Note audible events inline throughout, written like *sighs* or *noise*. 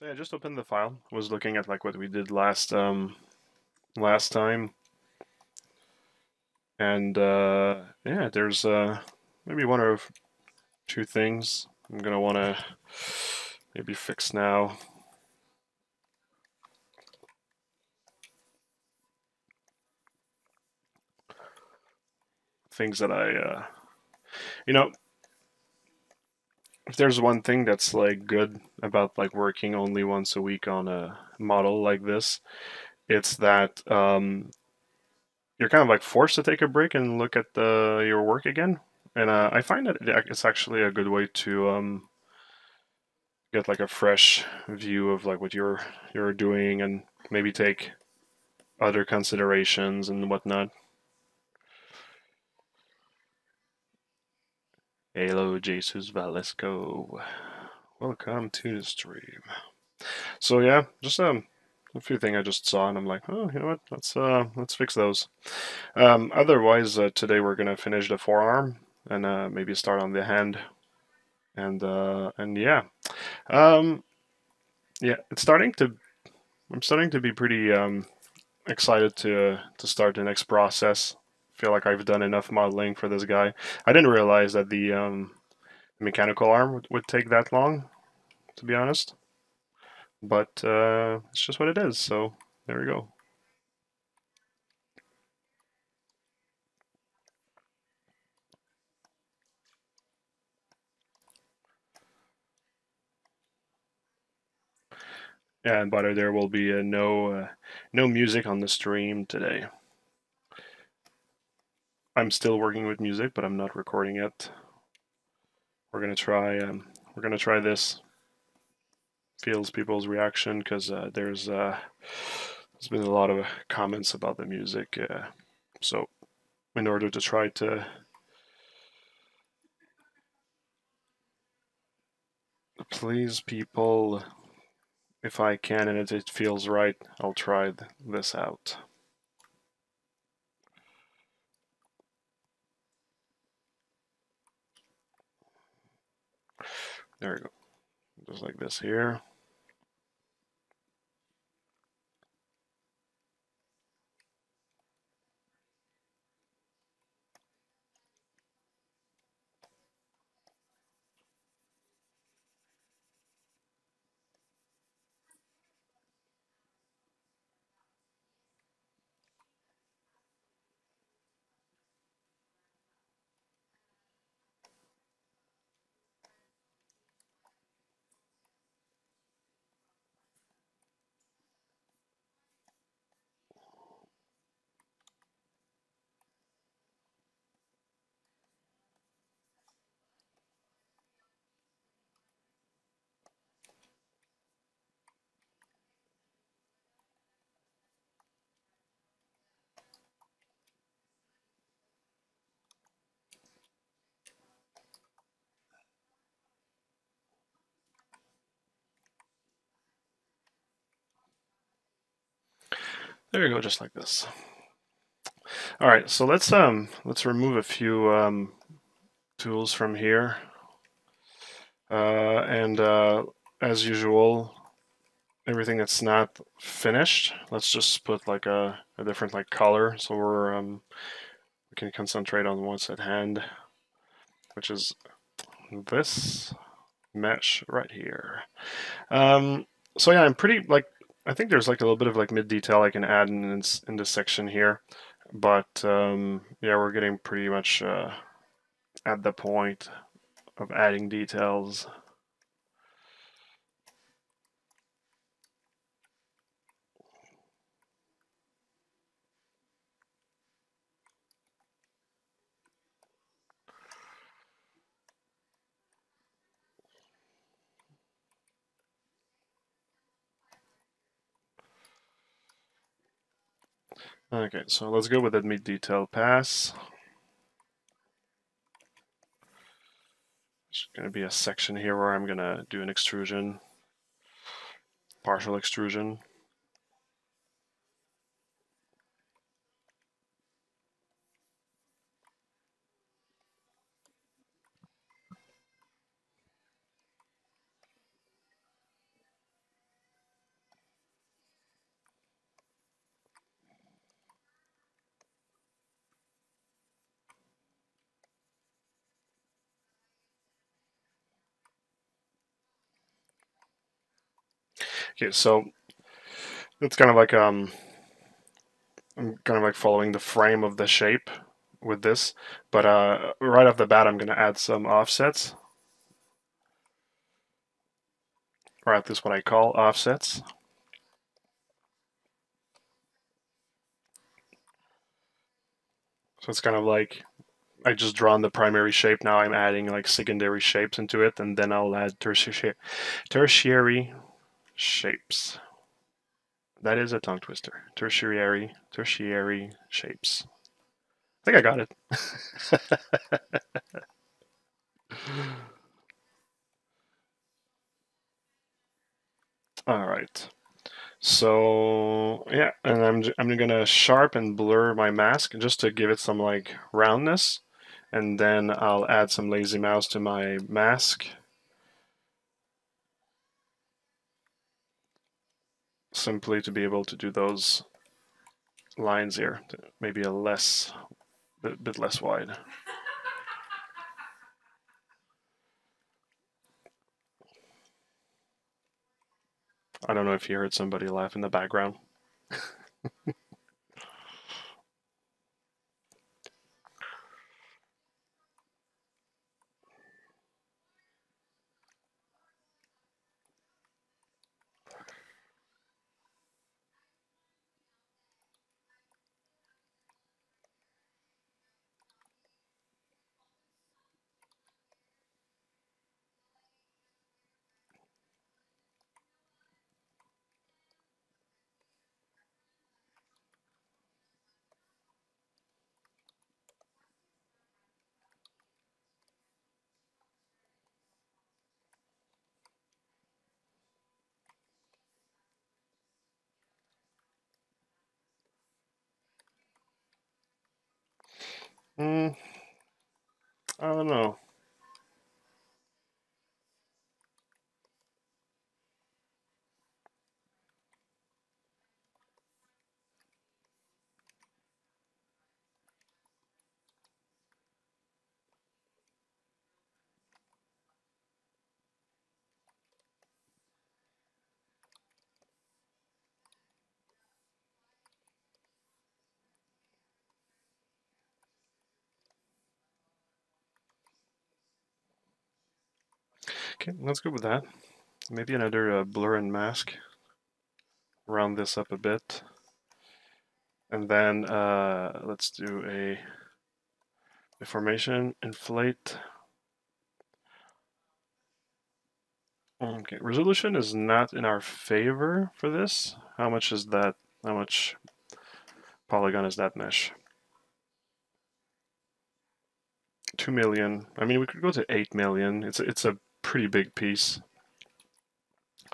So yeah, I just opened the file. Was looking at like what we did last um last time. And uh yeah, there's uh maybe one or two things I'm gonna wanna maybe fix now. Things that I uh you know if there's one thing that's like good about like working only once a week on a model like this, it's that um, you're kind of like forced to take a break and look at the your work again. And uh, I find that it's actually a good way to um, get like a fresh view of like what you're you're doing and maybe take other considerations and whatnot. Hello, Jesus Valesco. Welcome to the stream. So yeah, just um, a few things I just saw, and I'm like, oh, you know what? Let's uh, let's fix those. Um, otherwise, uh, today we're gonna finish the forearm and uh, maybe start on the hand, and uh, and yeah, um, yeah, it's starting to. I'm starting to be pretty um, excited to to start the next process feel like I've done enough modeling for this guy. I didn't realize that the um, mechanical arm would, would, take that long, to be honest. But uh, it's just what it is, so there we go. The way, there will be uh, no uh, no music on the stream today. I'm still working with music, but I'm not recording it. We're gonna try. Um, we're gonna try this. Feels people's reaction because uh, there's uh, there's been a lot of comments about the music. Uh, so, in order to try to please people, if I can and it feels right, I'll try this out. There we go. Just like this here. There you go, just like this. All right, so let's um let's remove a few um, tools from here, uh, and uh, as usual, everything that's not finished, let's just put like a, a different like color, so we're um, we can concentrate on what's at hand, which is this mesh right here. Um, so yeah, I'm pretty like I think there's like a little bit of like mid detail I can add in this, in this section here, but um, yeah, we're getting pretty much uh, at the point of adding details. Okay, so let's go with mid detail pass. There's going to be a section here where I'm going to do an extrusion, partial extrusion. Okay, so it's kind of like um, I'm kind of like following the frame of the shape with this, but uh, right off the bat, I'm gonna add some offsets, or at least what I call offsets. So it's kind of like I just drawn the primary shape. Now I'm adding like secondary shapes into it, and then I'll add tertiary, tertiary shapes. That is a tongue twister. Tertiary, tertiary shapes. I think I got it. *laughs* All right. So yeah, and I'm I'm gonna sharp and blur my mask just to give it some like roundness, and then I'll add some lazy mouse to my mask. Simply to be able to do those lines here, maybe a less, bit, bit less wide. I don't know if you heard somebody laugh in the background. Hmm. I don't know. Okay, let's go with that. Maybe another uh, blur and mask. Round this up a bit. And then uh, let's do a deformation, inflate. Okay, resolution is not in our favor for this. How much is that? How much polygon is that mesh? 2 million. I mean, we could go to 8 million. It's a, it's a pretty big piece.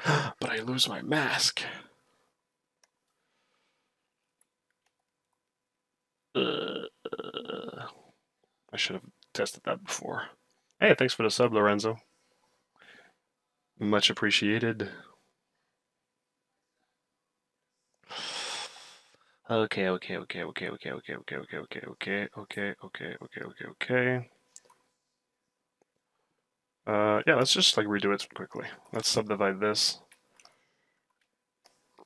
but I lose my mask. Uh, I should have tested that before. Hey, thanks for the sub, Lorenzo. Much appreciated. Okay, okay, okay, okay, okay, okay, okay, okay, okay, okay, okay, okay, okay, okay, okay. Uh, yeah, let's just like redo it quickly. Let's subdivide this.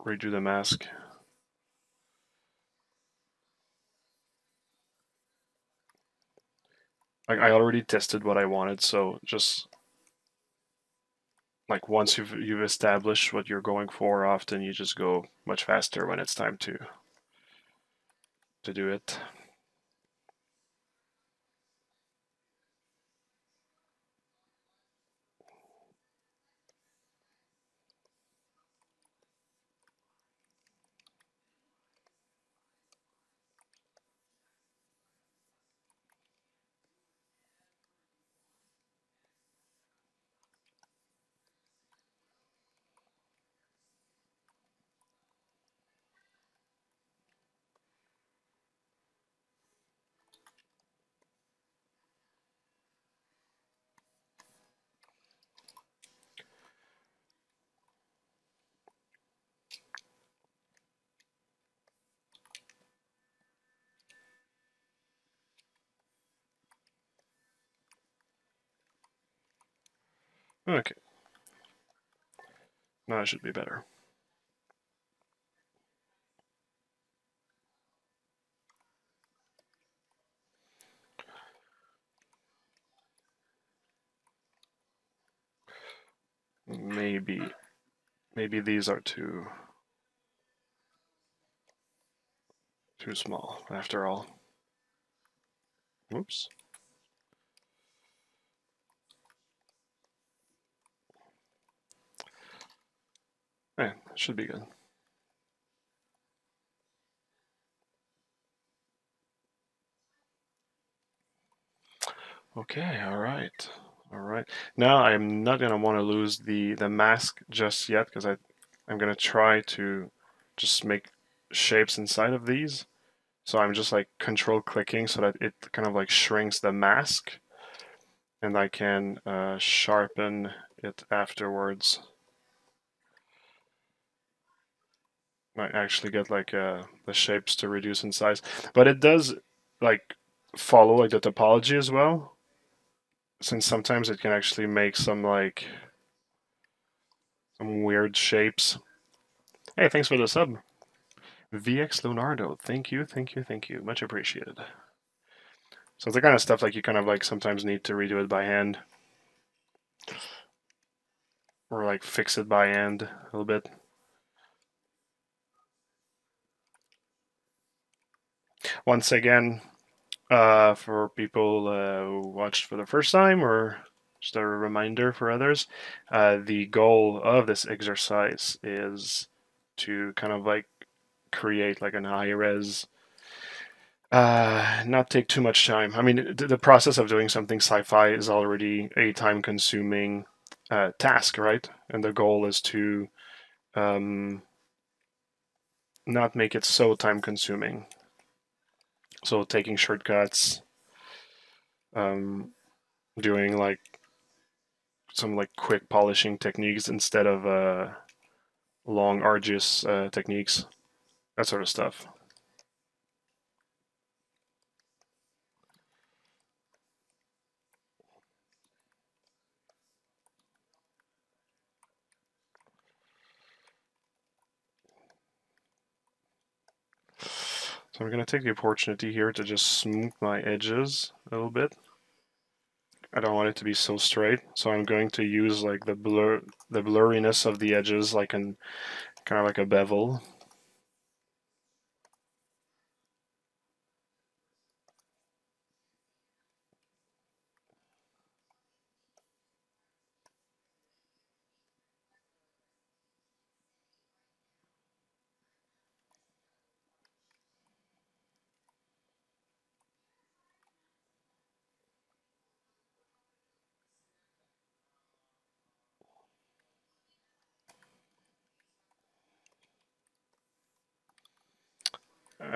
Redo the mask. Like I already tested what I wanted, so just like once you've you've established what you're going for, often you just go much faster when it's time to to do it. Okay. Now it should be better. Maybe, maybe these are too, too small after all. Oops. Should be good. Okay, all right. All right. Now I'm not gonna want to lose the the mask just yet because I'm gonna try to just make shapes inside of these. So I'm just like control clicking so that it kind of like shrinks the mask and I can uh, sharpen it afterwards. Might actually get like uh, the shapes to reduce in size, but it does like follow like the topology as well since sometimes it can actually make some like some weird shapes. Hey, thanks for the sub. VX Leonardo, thank you, thank you, thank you. Much appreciated. So it's the kind of stuff like you kind of like sometimes need to redo it by hand. Or like fix it by hand a little bit. Once again, uh, for people uh, who watched for the first time or just a reminder for others, uh, the goal of this exercise is to kind of like create like an high res, uh, not take too much time. I mean, the, process of doing something sci-fi is already a time-consuming uh, task, right? And the goal is to um, not make it so time-consuming so taking shortcuts, um, doing like some like quick polishing techniques instead of uh, long arduous uh, techniques, that sort of stuff. So I'm going to take the opportunity here to just smooth my edges a little bit. I don't want it to be so straight, so I'm going to use like the blur, the blurriness of the edges, like an kind of like a bevel.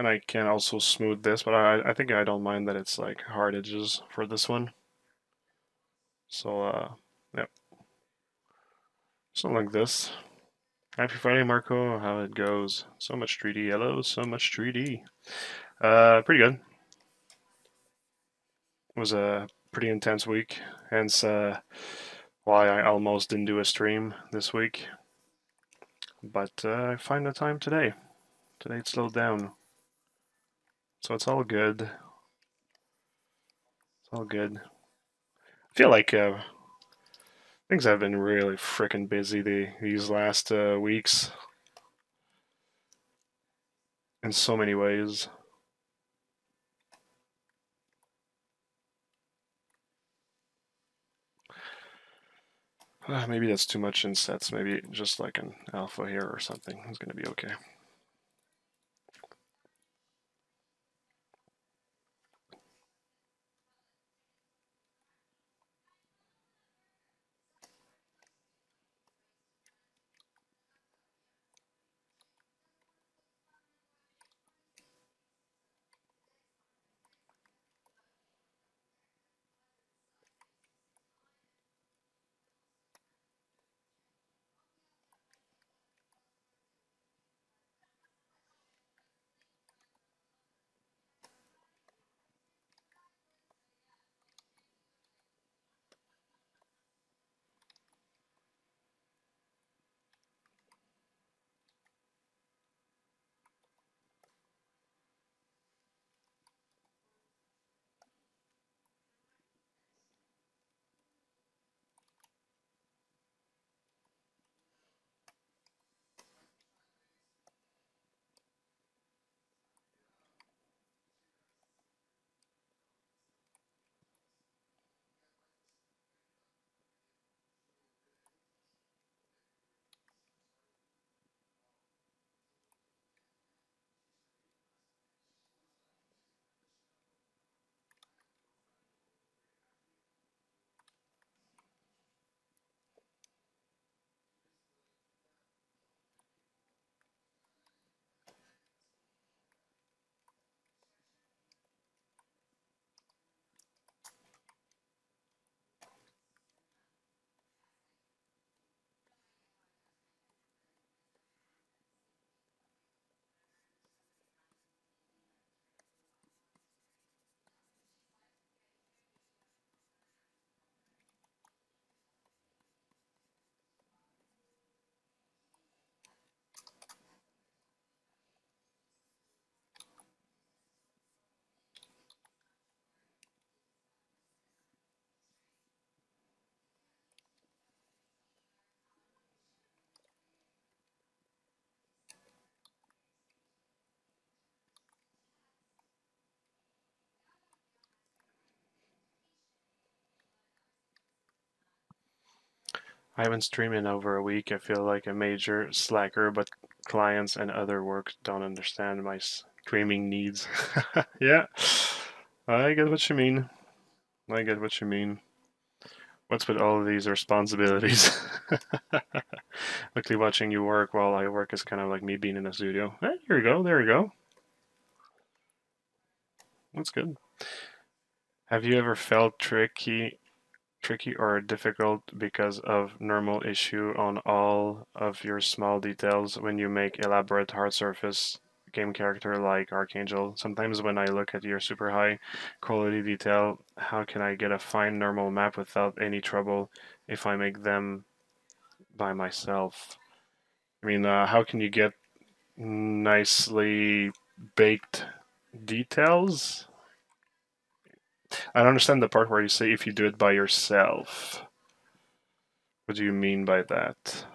And I can also smooth this, but I, I think I don't mind that it's like hard edges for this one. So, uh, yep. Something like this. Happy Friday, Marco. How it goes? So much 3D. Hello, so much 3D. Uh, pretty good. It was a pretty intense week, hence uh, why I almost didn't do a stream this week. But uh, I find the time today. Today it slowed down. So it's all good. It's all good. I feel like uh, things have been really freaking busy the, these last uh, weeks. In so many ways. Uh, *sighs* maybe that's too much in sets. Maybe just like an alpha here or something is going to be okay. I haven't streamed in over a week. I feel like a major slacker, but clients and other work don't understand my streaming needs. *laughs* yeah, I get what you mean. I get what you mean. What's with all these responsibilities? *laughs* Luckily, watching you work while I work is kind of like me being in a studio. Hey, here we go. There we go. That's good. Have you ever felt tricky tricky or difficult because of normal issue on all of your small details when you make elaborate hard surface game character like Archangel. Sometimes when I look at your super high quality detail, how can I get a fine normal map without any trouble if I make them by myself? I mean, uh, how can you get nicely baked details? I don't understand the part where you say if you do it by yourself. What do you mean by that?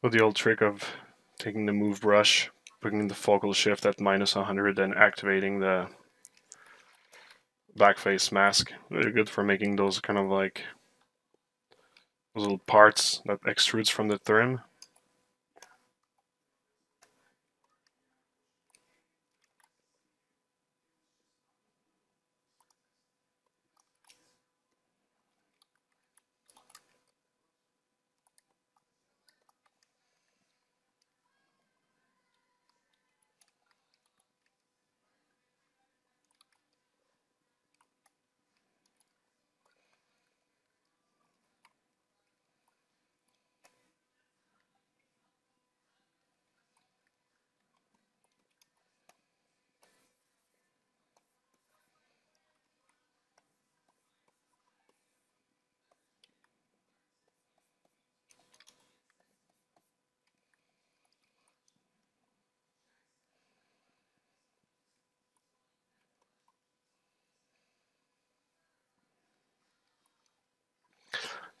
Well, the old trick of taking the move brush, putting the focal shift at minus 100 and activating the backface mask. Very good for making those kind of like those little parts that extrudes from the trim.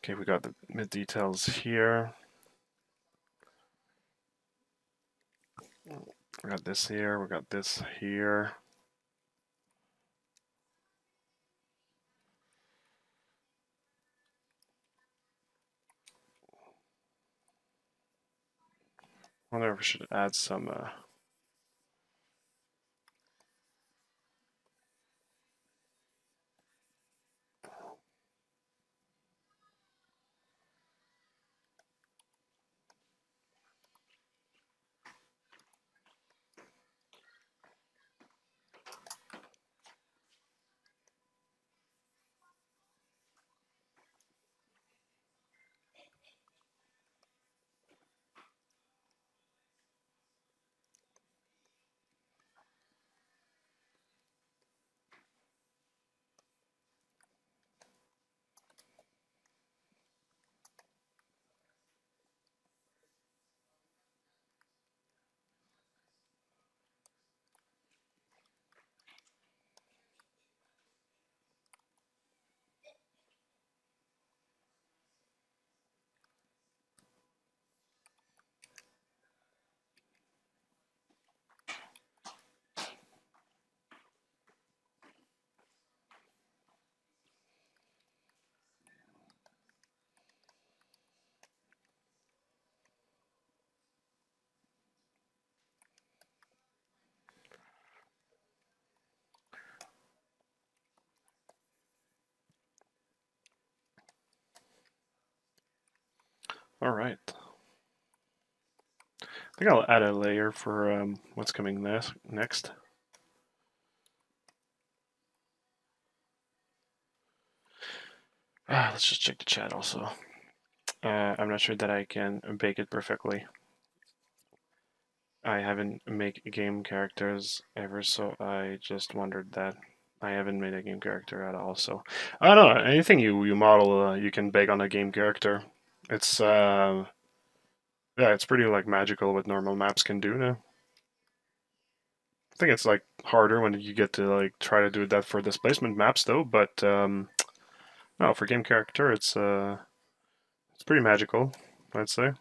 Okay, we got the mid details here. We got this here, we got this here. I wonder if we should add some uh, All right. I think I'll add a layer for um, what's coming next. Next. Ah, let's just check the chat also. Uh, I'm not sure that I can bake it perfectly. I haven't made game characters ever, so I just wondered that. I haven't made a game character at all, so I don't know. Anything you you model, uh, you can bake on a game character. It's uh, yeah, it's pretty like magical what normal maps can do now. I think it's like harder when you get to like try to do that for displacement maps though, but um, no, for game character, it's uh, it's pretty magical, I'd say.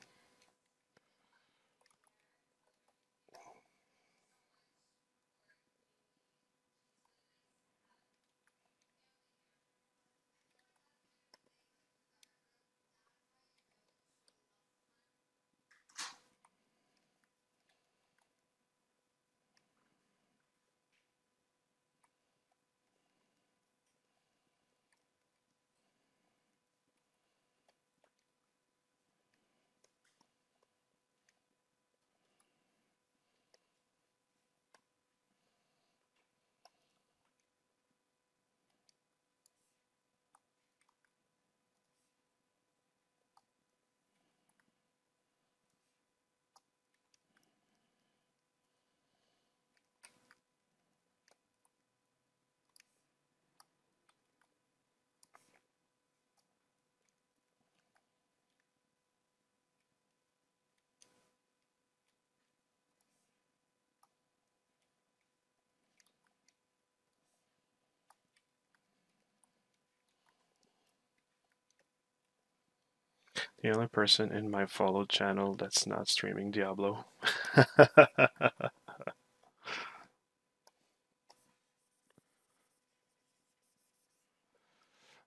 The only person in my followed channel that's not streaming Diablo. *laughs*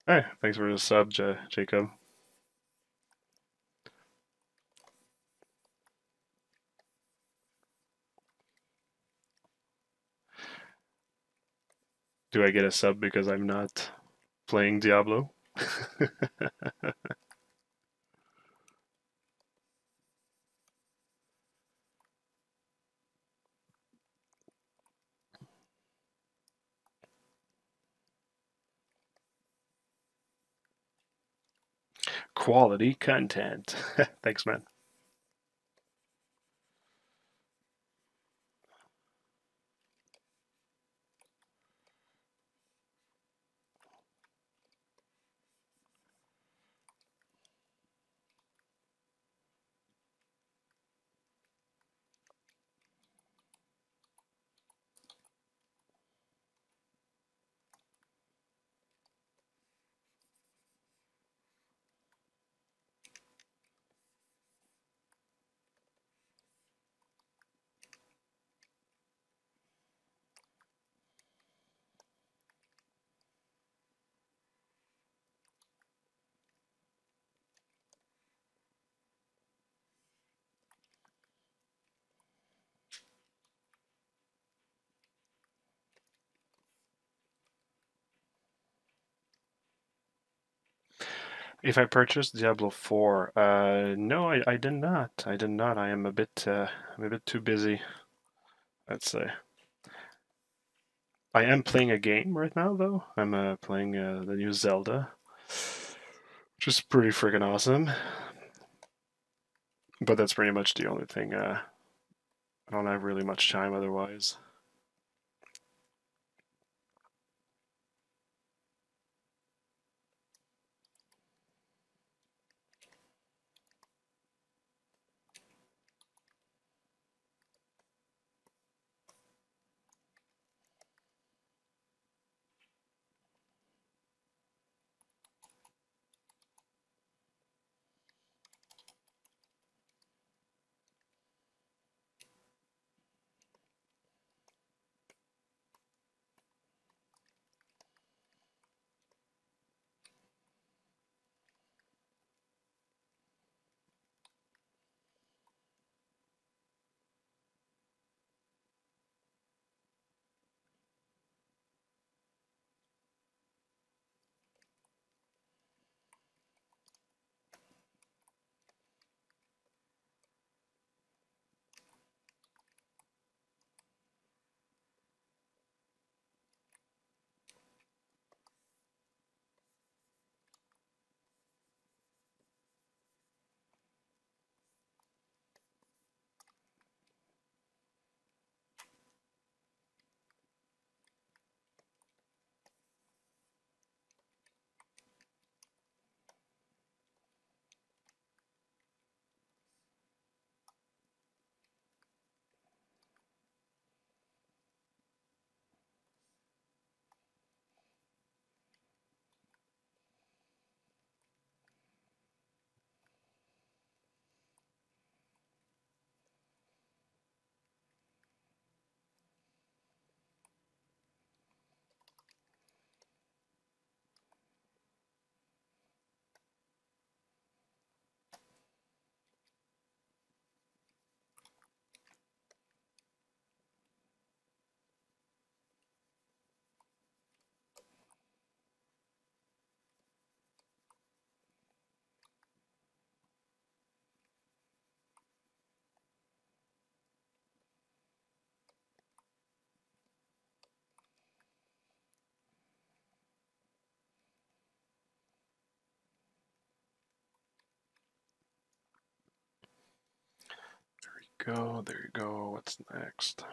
hey, thanks for the sub, J Jacob. Do I get a sub because I'm not playing Diablo? *laughs* Quality content. *laughs* Thanks, man. If I purchased Diablo 4, uh, no, I, I did not. I did not. I am a bit, uh, I'm a bit too busy, I'd say. I am playing a game right now, though. I'm uh, playing uh, the new Zelda, which is pretty freaking awesome. But that's pretty much the only thing. Uh, I don't have really much time otherwise. Go, there you go. What's next?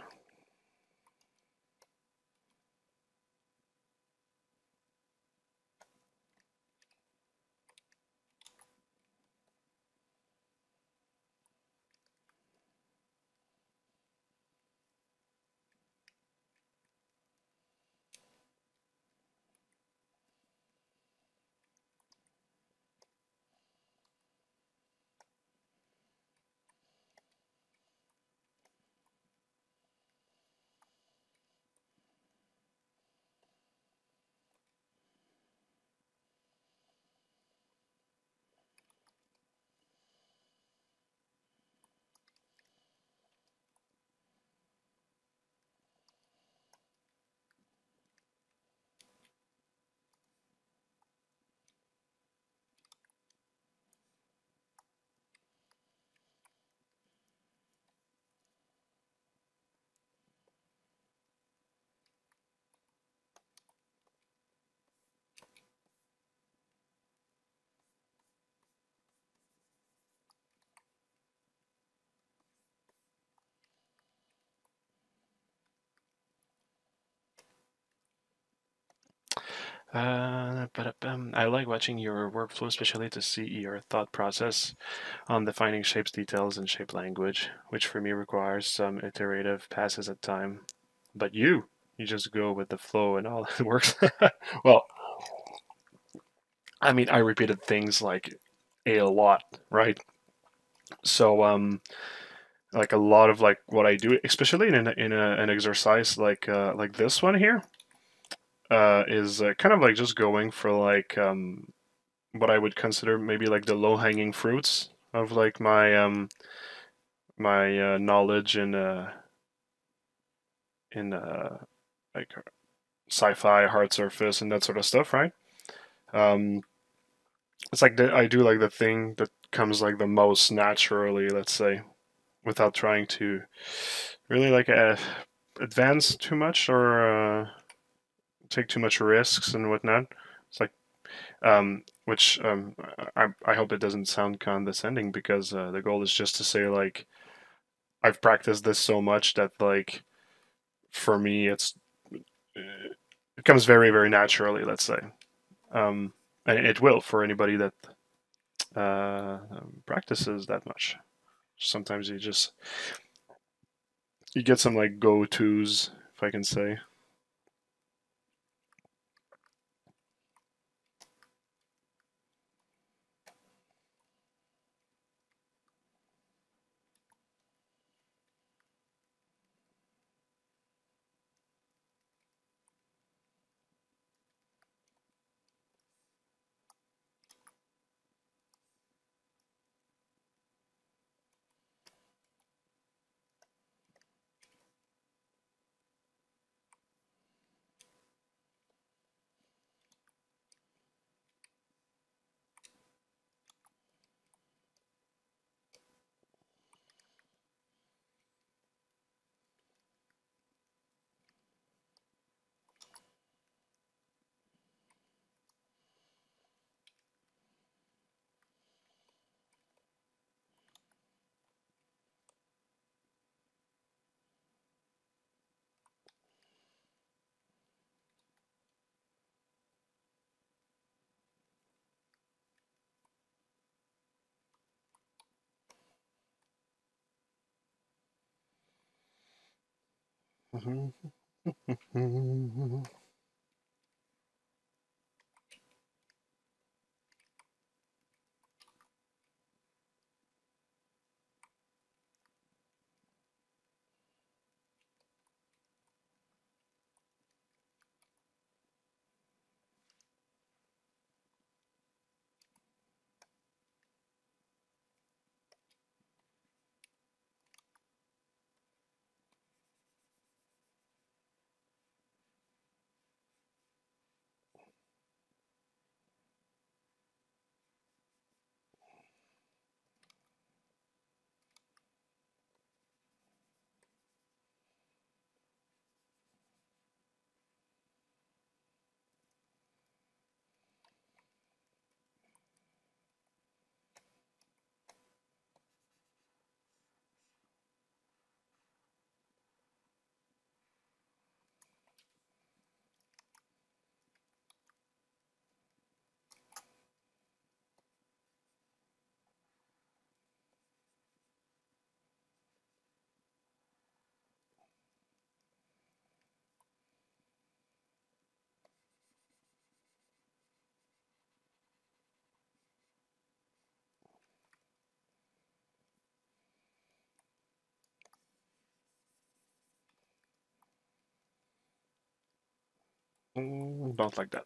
Uh, but um, I like watching your workflow, especially to see your thought process on defining shapes details and shape language, which for me requires some iterative passes at time. But you, you just go with the flow and all *laughs* that works. well, I mean, I repeated things like a lot, right? So, um, like a lot of like what I do, especially in a, in a, an exercise like uh, like this one here, uh, is uh, kind of like just going for like um, what I would consider maybe like the low hanging fruits of like my um, my uh, knowledge in uh, in uh, like sci-fi, hard surface, and that sort of stuff, right? Um, it's like the, I do like the thing that comes like the most naturally, let's say, without trying to really like uh, advance too much or uh, take too much risks and whatnot. It's like, um, which um, I I hope it doesn't sound condescending because uh, the goal is just to say like, I've practiced this so much that like, for me it's it comes very very naturally. Let's say, um, and it will for anybody that uh, practices that much. Sometimes you just you get some like go tos, if I can say. フフフフ。Mm, don't like that.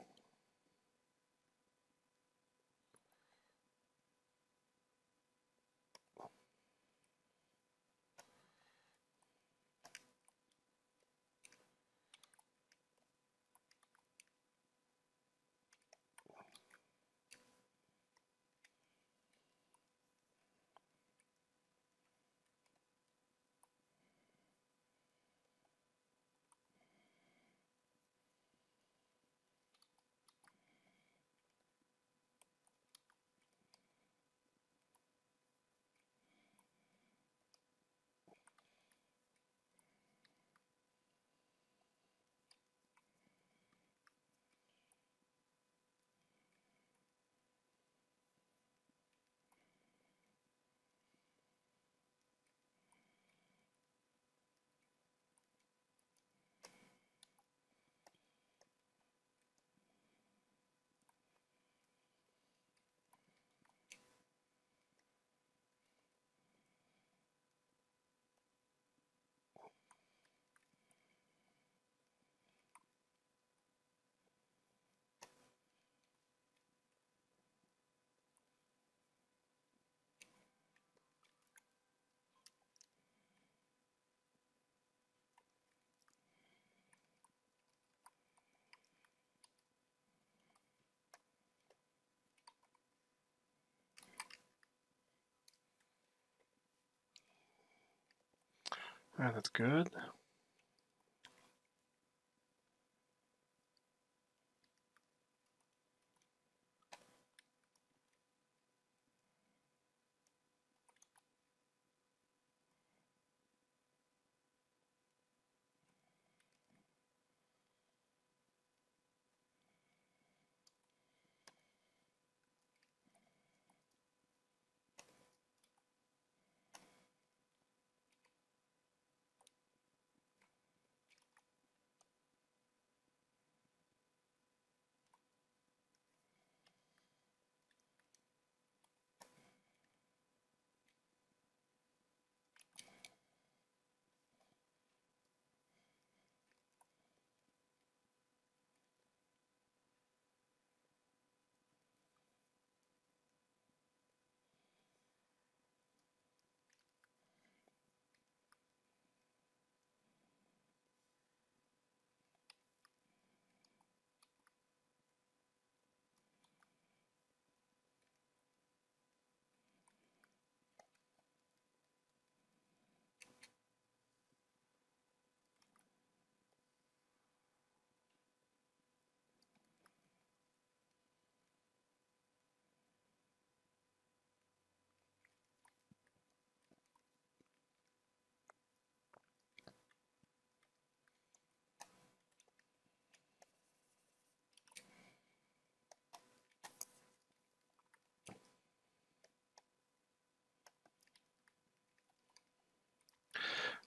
Alright, that's good.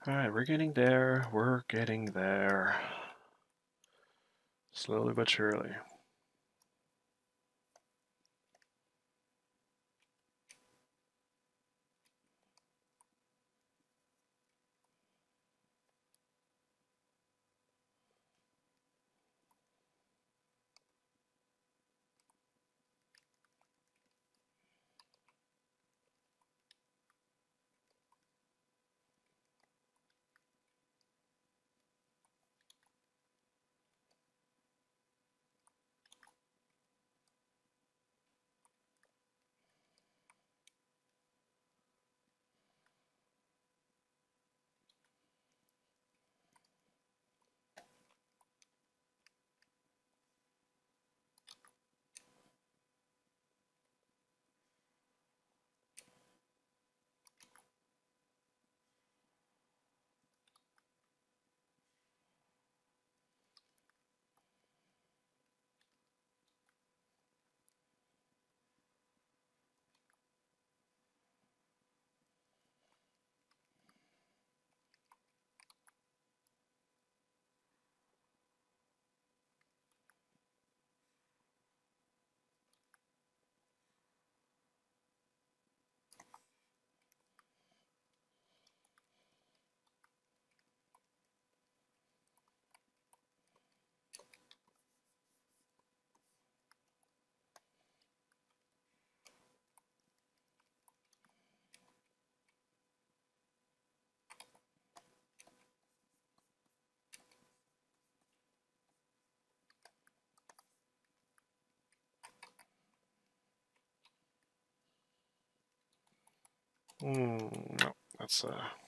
Alright, we're getting there. We're getting there. Slowly but surely. Mm, no, that's uh.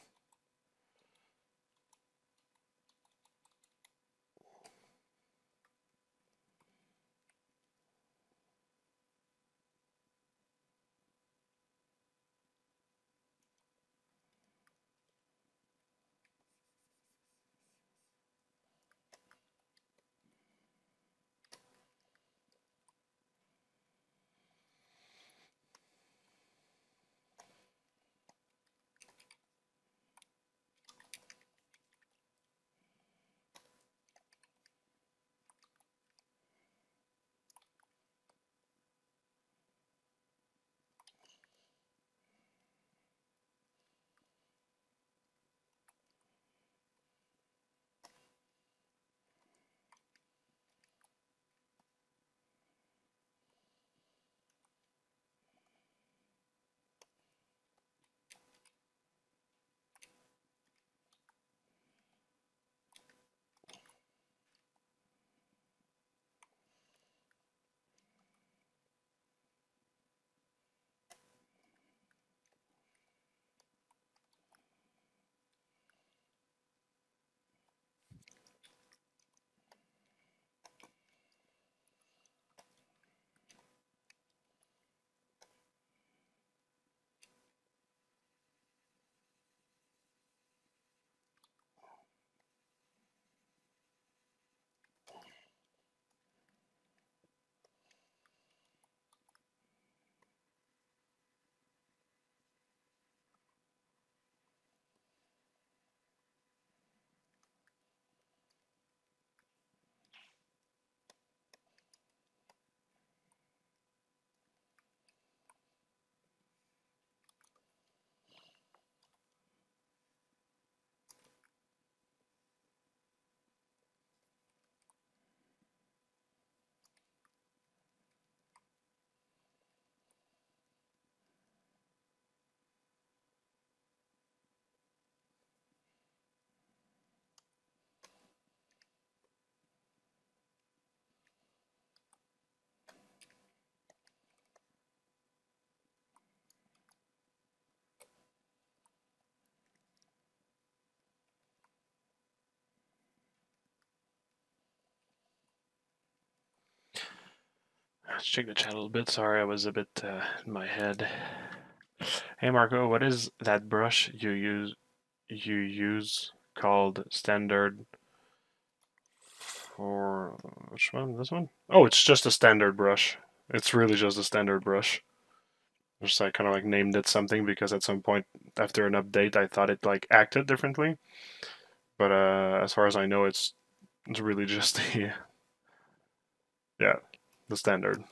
Let's check the chat a little bit. Sorry, I was a bit uh, in my head. Hey Marco, what is that brush you use you use called standard for which one? This one? Oh, it's just a standard brush. It's really just a standard brush. Just I kind of like named it something because at some point after an update I thought it like acted differently. But uh, as far as I know, it's it's really *laughs* just the yeah the standard.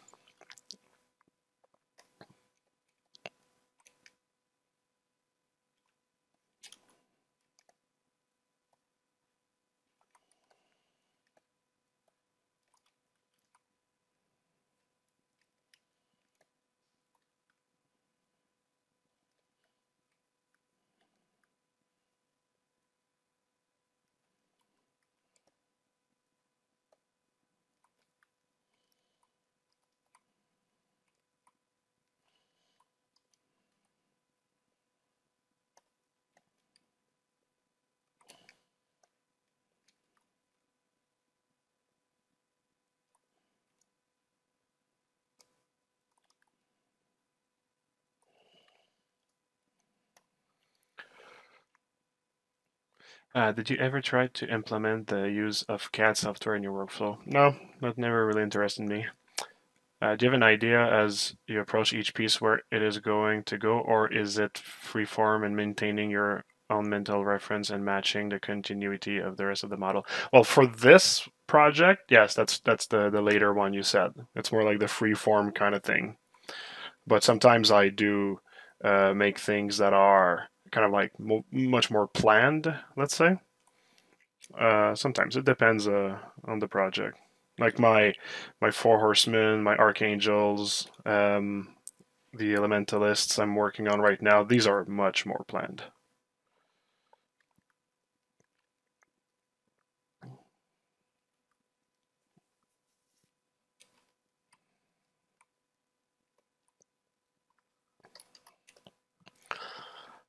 Uh, did you ever try to implement the use of CAD software in your workflow? No, that never really interested me. Uh, do you have an idea as you approach each piece where it is going to go, or is it freeform and maintaining your own mental reference and matching the continuity of the rest of the model? Well, for this project, yes, that's that's the the later one you said. It's more like the freeform kind of thing. But sometimes I do uh, make things that are kind of like mo- much more planned, let's say. Uh, sometimes it depends uh, on the project. Like my my four horsemen, my archangels, um, the elementalists I'm working on right now. These are much more planned.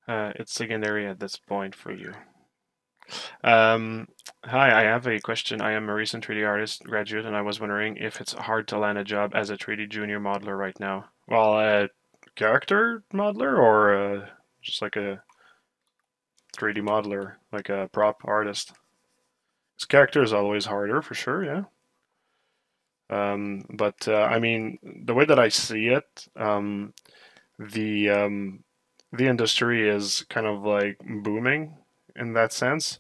Uh, it's secondary at this point for you. Um, hi, I have a question. I am a recent 3D artist graduate, and I was wondering if it's hard to land a job as a 3D junior modeler right now. Well, a character modeler or uh, just like a 3D modeler, like a prop artist. His character is always harder for sure, yeah. Um, but uh, I mean, the way that I see it, um, the um, the industry is kind of like booming in that sense.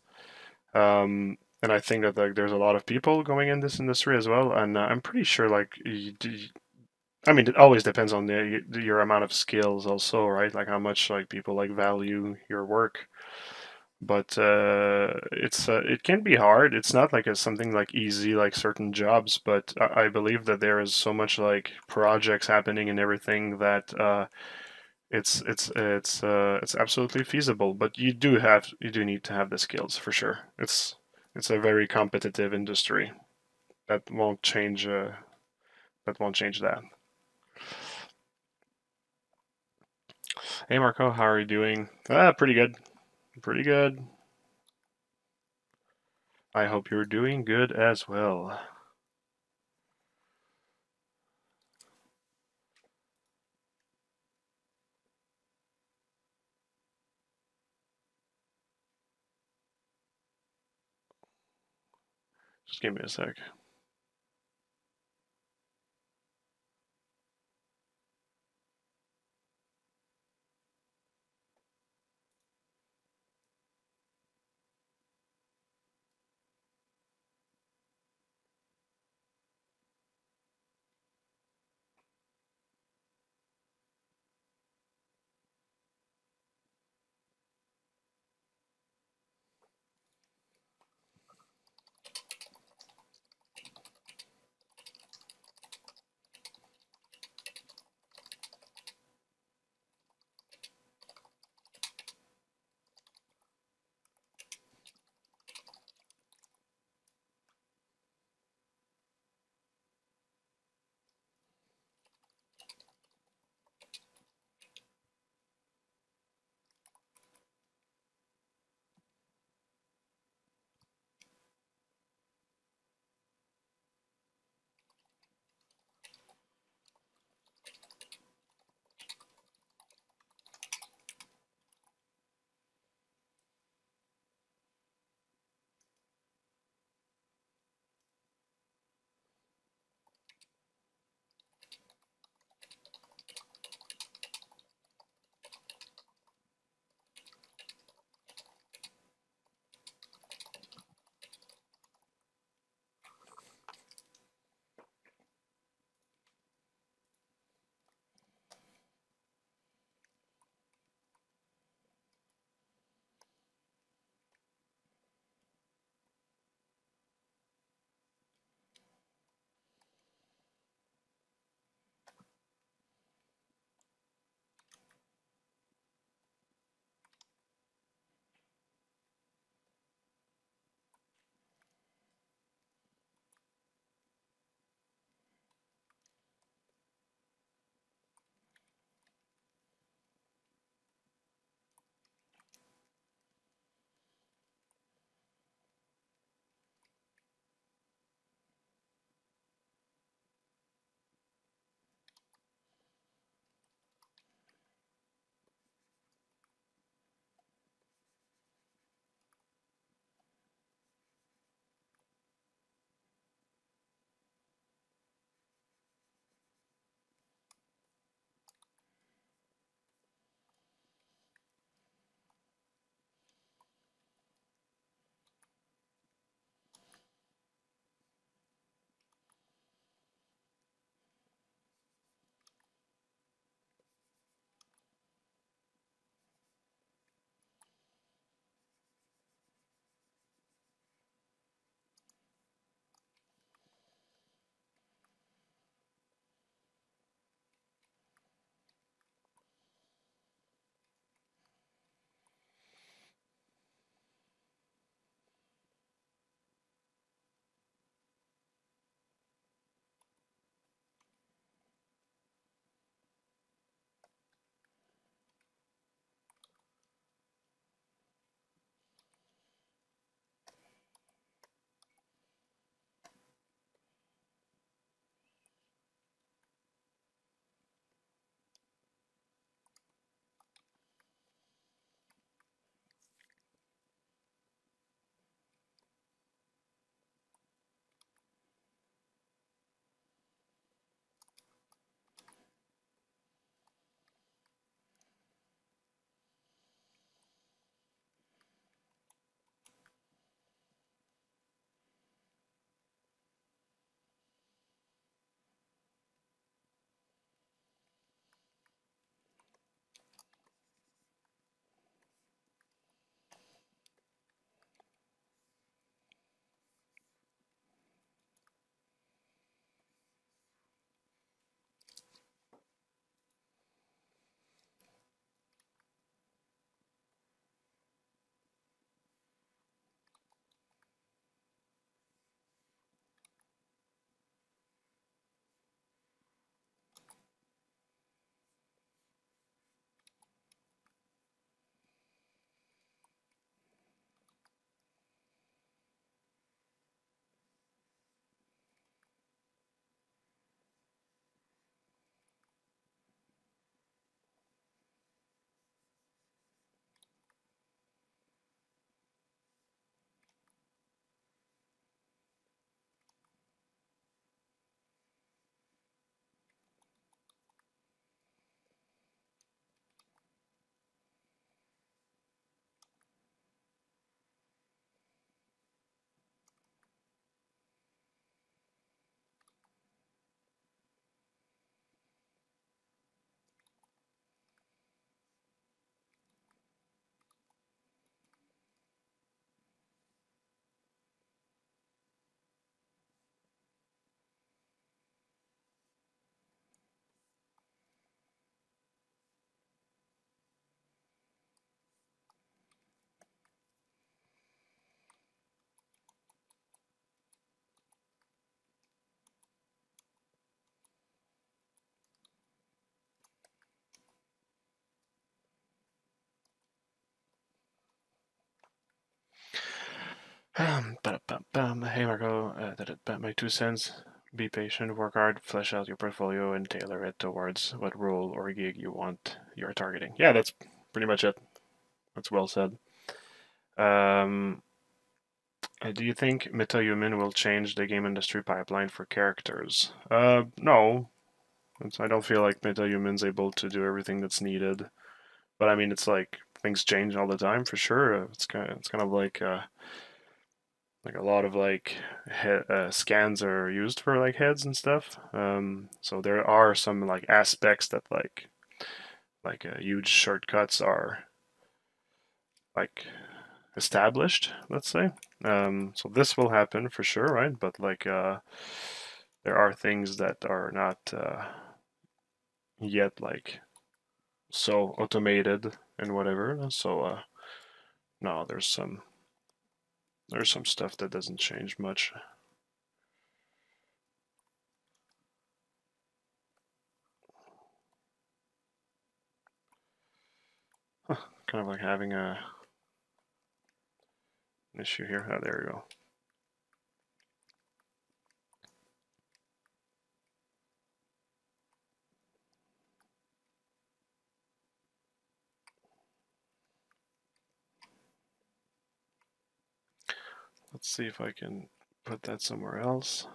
Um, and I think that like there's a lot of people going in this industry as well, and uh, I'm pretty sure like you, I mean it always depends on the, your amount of skills also, right? Like how much like people like value your work. But uh, it's uh, it can be hard. It's not like it's something like easy like certain jobs, but I, I believe that there is so much like projects happening and everything that uh, it's it's it's uh, it's absolutely feasible, but you do have you do need to have the skills for sure. It's it's a very competitive industry. That won't change. Uh, that won't change that. Hey Marco, how are you doing? Ah, pretty good. Pretty good. I hope you're doing good as well. Just give me a sec. Hey Marco, uh, my two cents. Be patient, work hard, flesh out your portfolio, and tailor it towards what role or gig you want you're targeting. Yeah, that's pretty much it. That's well said. Um, uh, do you think MetaHuman will change the game industry pipeline for characters? Uh, no. I don't feel like MetaHuman's able to do everything that's needed. But I mean, it's like things change all the time for sure. It's kind of, it's kind of like uh, like a lot of like uh, scans are used for like heads and stuff. Um, so there are some like aspects that like like uh, huge shortcuts are like established. Let's say. Um, so this will happen for sure, right? But like uh, there are things that are not uh, yet like so automated and whatever. So uh, no, there's some there's some stuff that doesn't change much. Huh, kind of like having a an issue here. Oh, there we go. Let's see if I can put that somewhere else.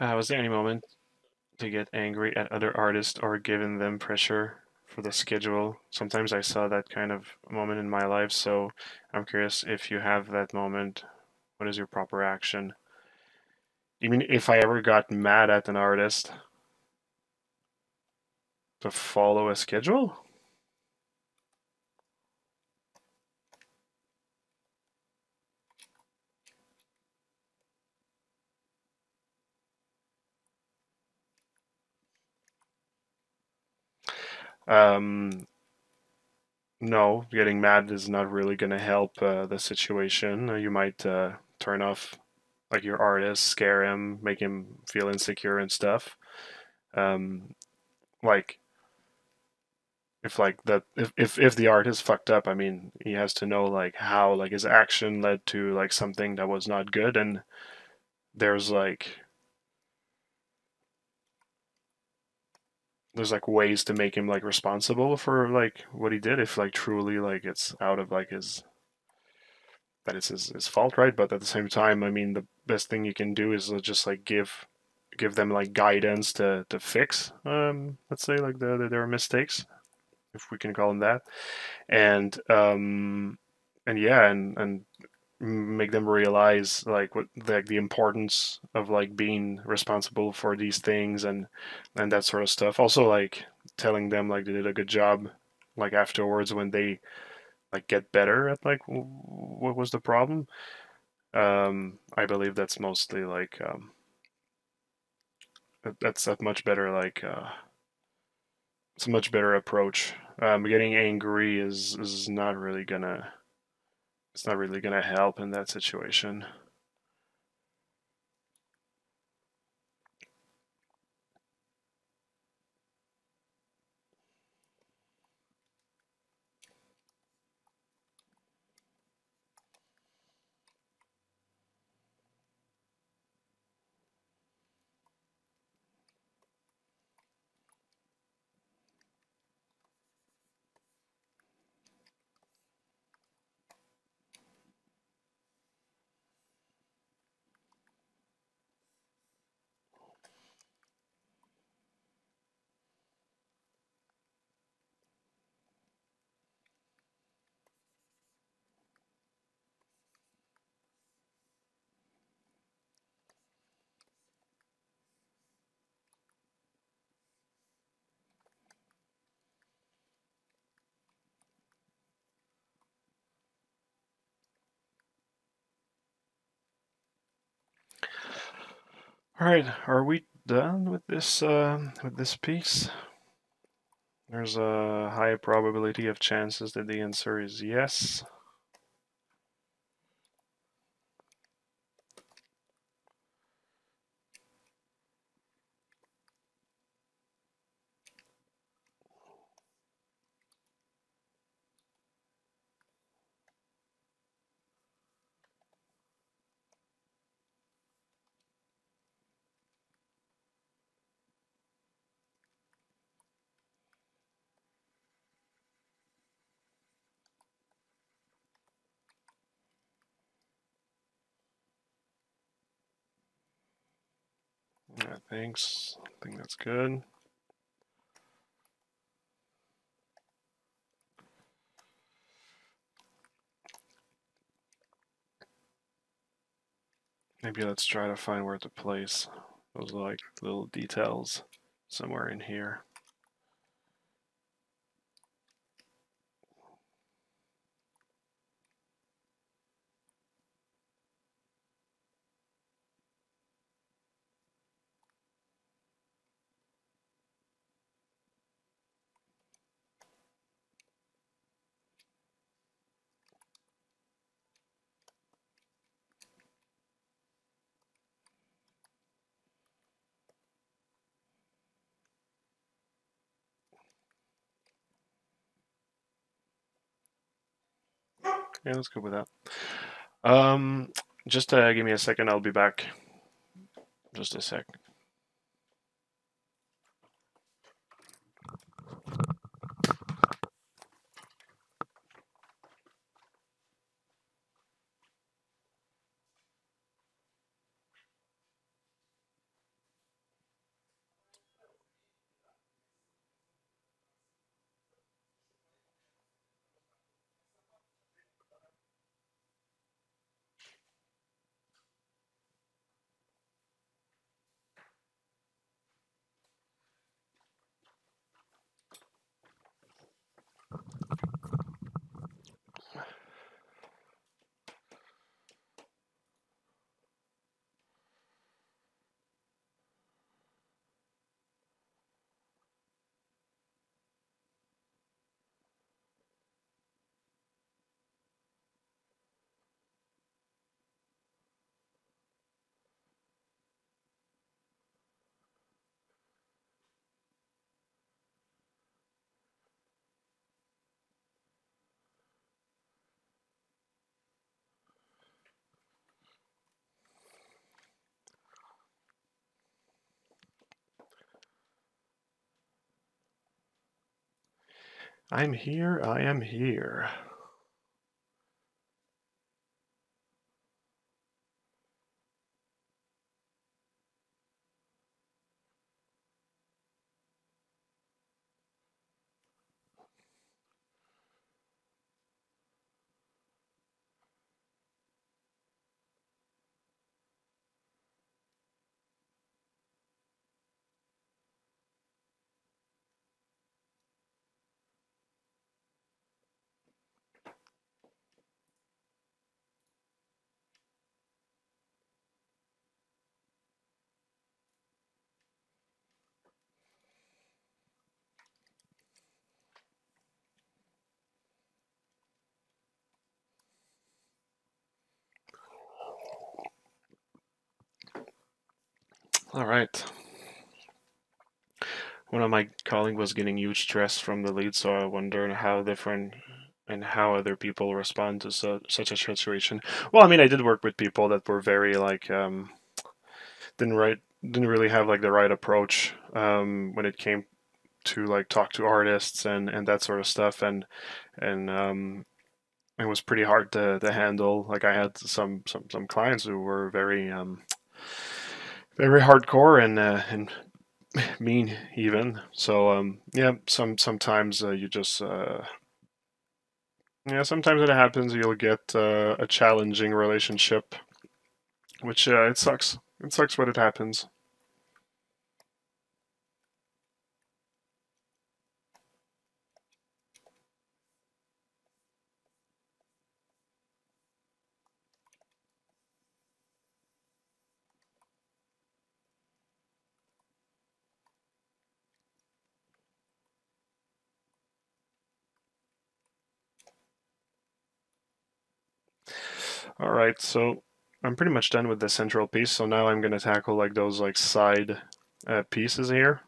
Uh, was there any moment to get angry at other artists or giving them pressure for the schedule? Sometimes I saw that kind of moment in my life, so I'm curious if you have that moment. What is your proper action? You mean if I ever got mad at an artist to follow a schedule? Um, no, getting mad is not really going to help uh, the situation. Uh, you might uh, turn off like your artist, scare him, make him feel insecure and stuff. Um, like if like that if, if if the art is fucked up, I mean, he has to know like how like his action led to like something that was not good and there's like there's like ways to make him like responsible for like what he did if like truly like it's out of like his that it's his, his fault right? But at the same time i mean the best thing you can do is just like give give them like guidance to to fix um let's say like the, the their mistakes if we can call them that. And um and yeah and and make them realize like what like the importance of like being responsible for these things and and that sort of stuff. Also like telling them like they did a good job like afterwards when they like get better at like what was the problem. Um i believe that's mostly like um that's a much better like uh it's a much better approach. Um getting angry is is not really gonna it's not really going to help in that situation. All right, are we done with this uh, with this piece? There's a high probability of chances that the answer is yes. Yeah, thanks. I think that's good. Maybe let's try to find where to place those like little details somewhere in here. Yeah, let's go with that. Um, just uh, give me a second. I'll be back. Just a sec. I'm here. I am here. All right. One of my colleagues was getting huge stress from the lead, so I wonder how different and how other people respond to su such a situation. Well, I mean, I did work with people that were very like um, didn't right didn't really have like the right approach um, when it came to like talk to artists and and that sort of stuff, and and um, it was pretty hard to to handle. Like I had some some some clients who were very um, very hardcore and uh, and *laughs* mean even. So um, yeah, some sometimes uh, you just uh, yeah, sometimes it happens. You'll get uh, a challenging relationship, which uh, it sucks. It sucks when it happens. Alright, so I'm pretty much done with the central piece, so now I'm gonna tackle like those like side uh, pieces here.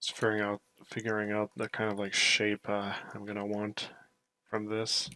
Figuring out figuring out the kind of like shape uh, I'm gonna want from this.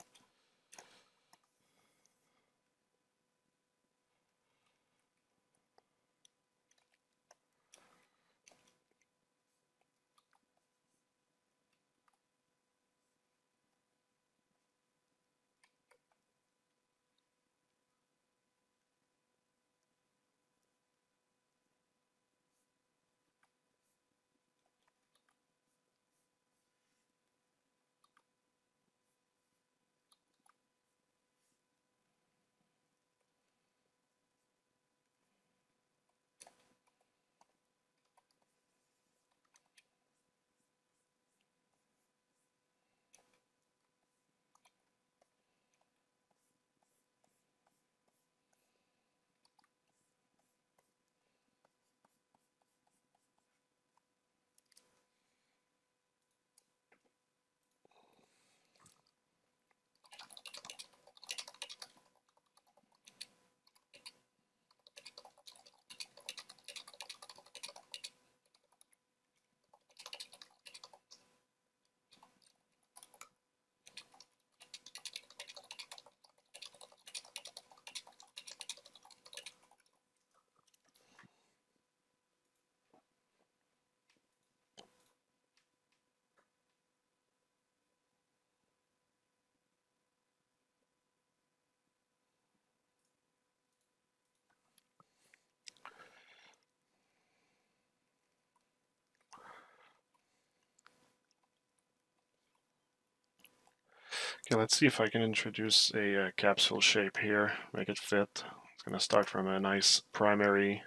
Okay, let's see if I can introduce a uh, capsule shape here, make it fit. It's going to start from a nice primary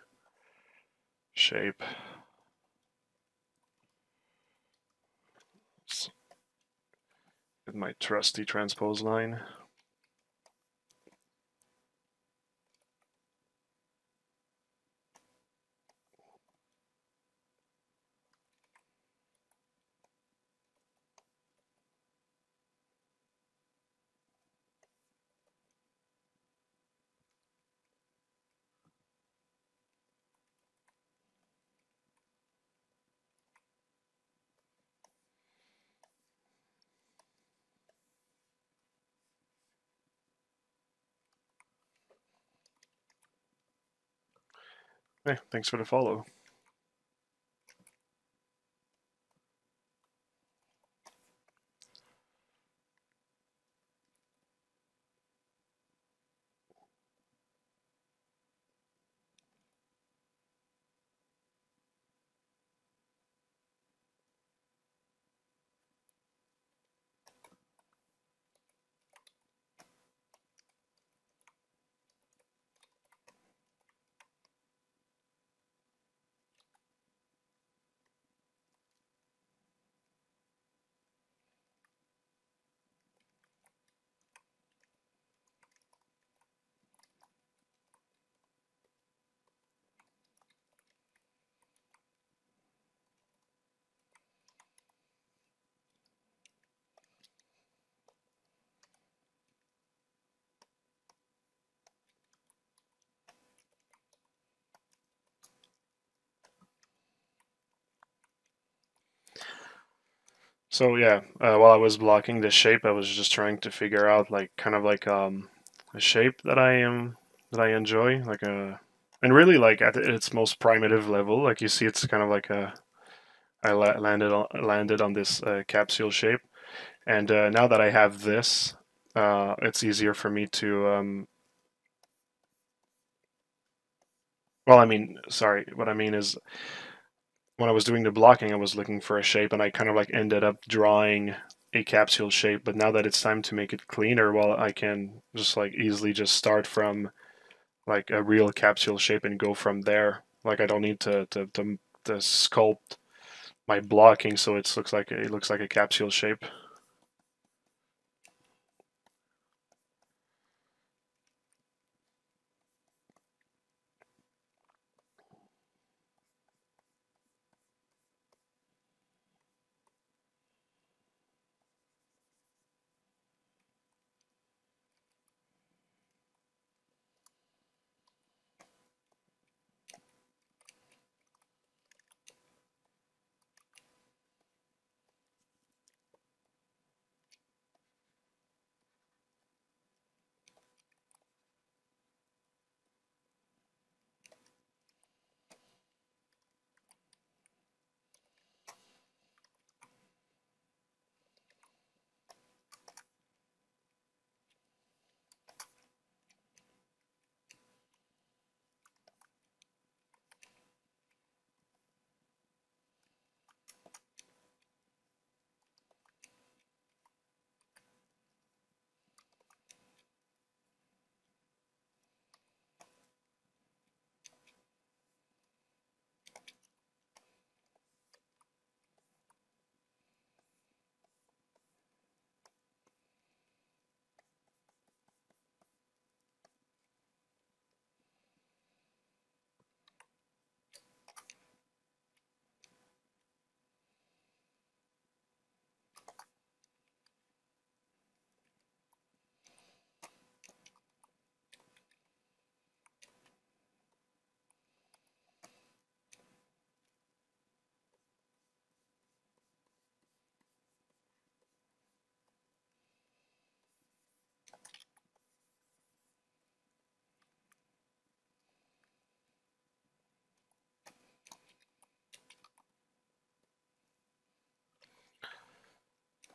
shape. With my trusty transpose line. Hey, thanks for the follow. So yeah, uh, while I was blocking the shape, I was just trying to figure out like kind of like um, a shape that I am that I enjoy, like a and really like at its most primitive level. Like you see, it's kind of like a I la landed on landed on this uh, capsule shape, and uh, now that I have this, uh, it's easier for me to um, well, I mean, sorry, what I mean is when I was doing the blocking, I was looking for a shape and I kind of like ended up drawing a capsule shape. But now that it's time to make it cleaner, well, I can just like easily just start from like a real capsule shape and go from there. Like I don't need to, to, to, to sculpt my blocking so it looks like it looks like a capsule shape.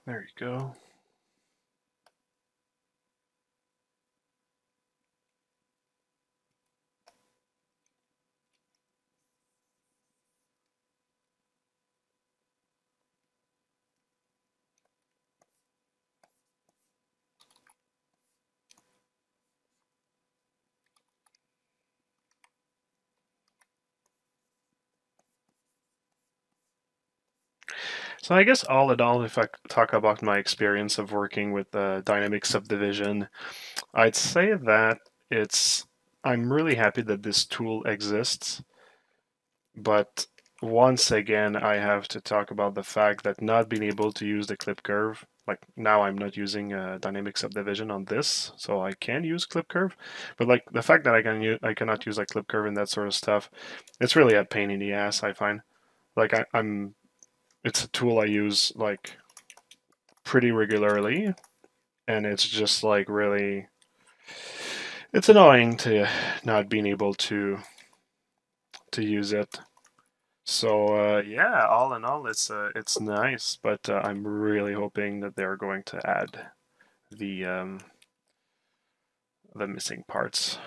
There you go. So I guess all in all, if I talk about my experience of working with uh, dynamic subdivision, I'd say that it's I'm really happy that this tool exists, but once again, I have to talk about the fact that not being able to use the clip curve, like now I'm not using uh, dynamic subdivision on this, so I can use clip curve, but like the fact that I can use, I cannot use like clip curve and that sort of stuff, it's really a pain in the ass. I find, like I, I'm it's a tool I use like pretty regularly, and it's just like really it's annoying to not being able to to use it. So uh, yeah, all in all, it's uh, it's nice, but uh, I'm really hoping that they're going to add the um, the missing parts.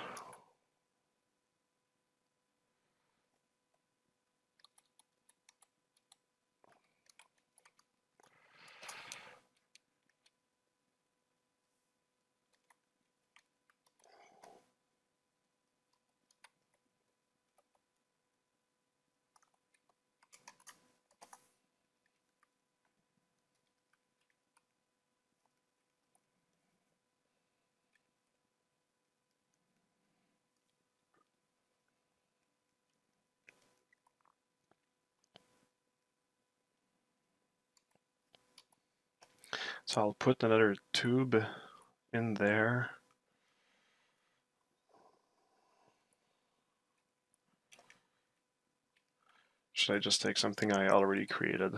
So I'll put another tube in there. Should I just take something I already created?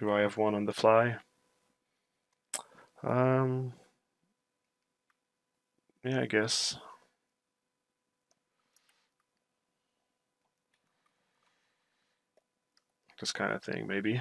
Do I have one on the fly? Um, yeah, I guess. This kind of thing, maybe.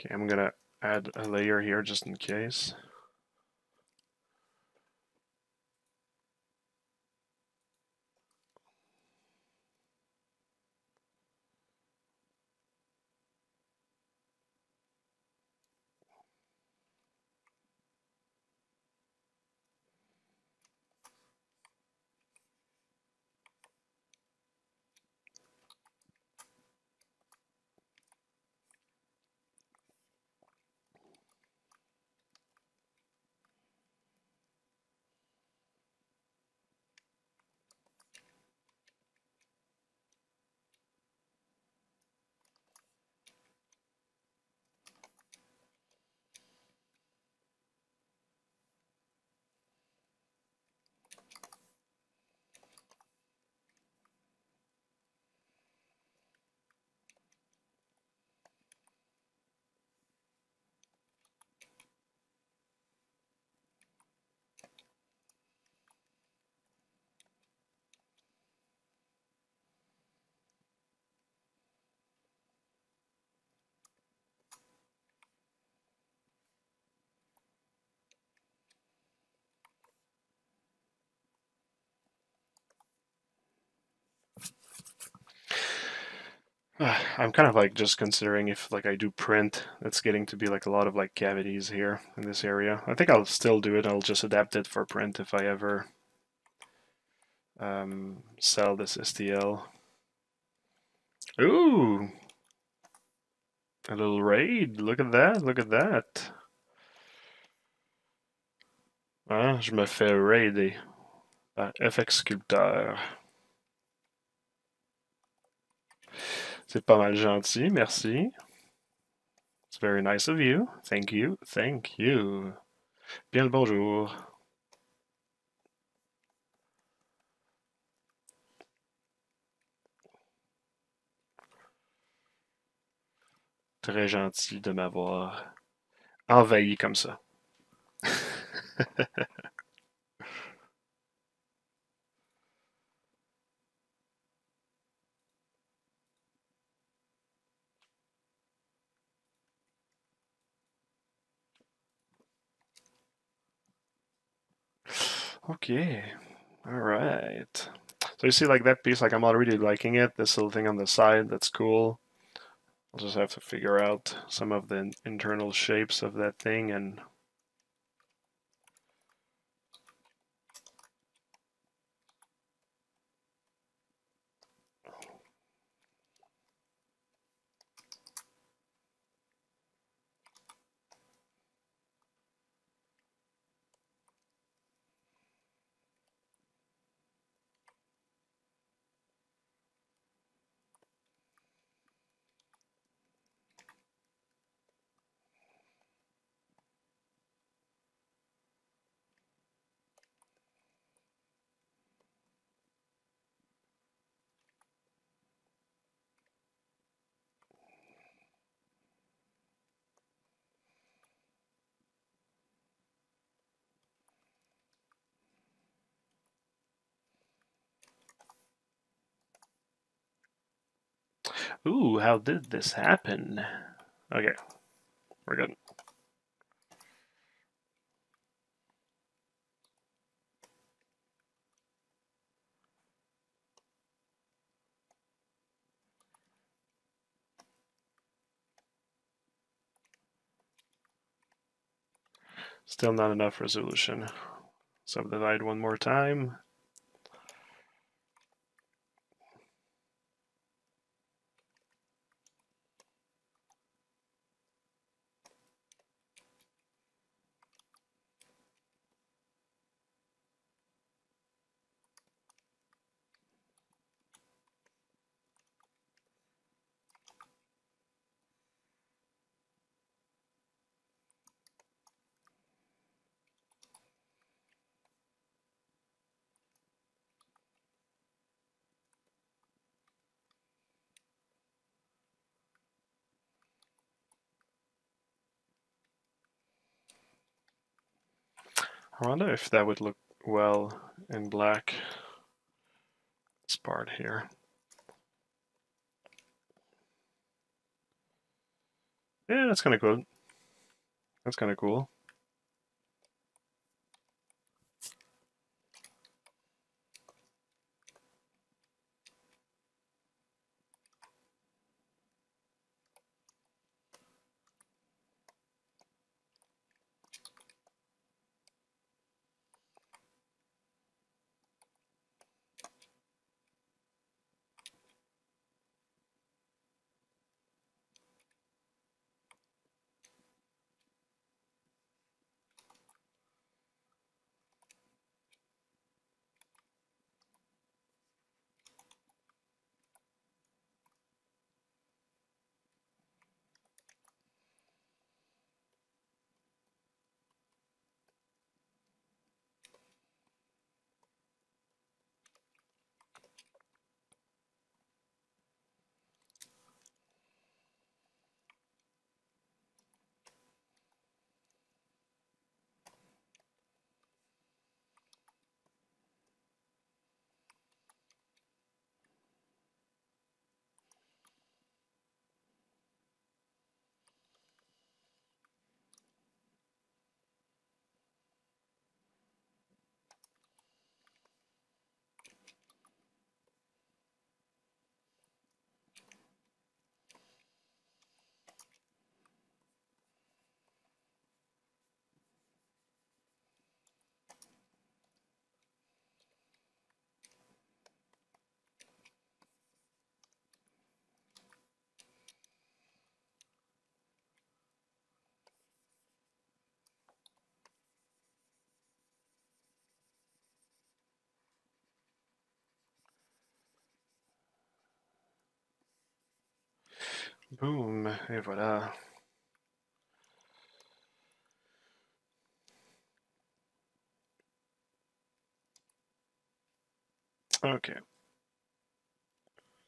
Okay, I'm gonna add a layer here just in case. *sighs* I'm kind of like just considering if like I do print, it's getting to be like a lot of like cavities here in this area. I think I'll still do it. I'll just adapt it for print if I ever um, sell this STL. Ooh, a little raid. Look at that. Look at that. Ah, je me fais raider FX Sculpteur. C'est pas mal gentil, merci. It's very nice of you. Thank you, thank you. Bien le bonjour. Très gentil de m'avoir envahi comme ça. *laughs* Okay, all right. So you see like that piece, like I'm already liking it. This little thing on the side, that's cool. I'll just have to figure out some of the internal shapes of that thing and Ooh, how did this happen? Okay, we're good. Still not enough resolution. Subdivide one more time. I wonder if that would look well in black. This part here. Yeah, that's kind of cool. That's kind of cool. Boum, et voilà. Okay.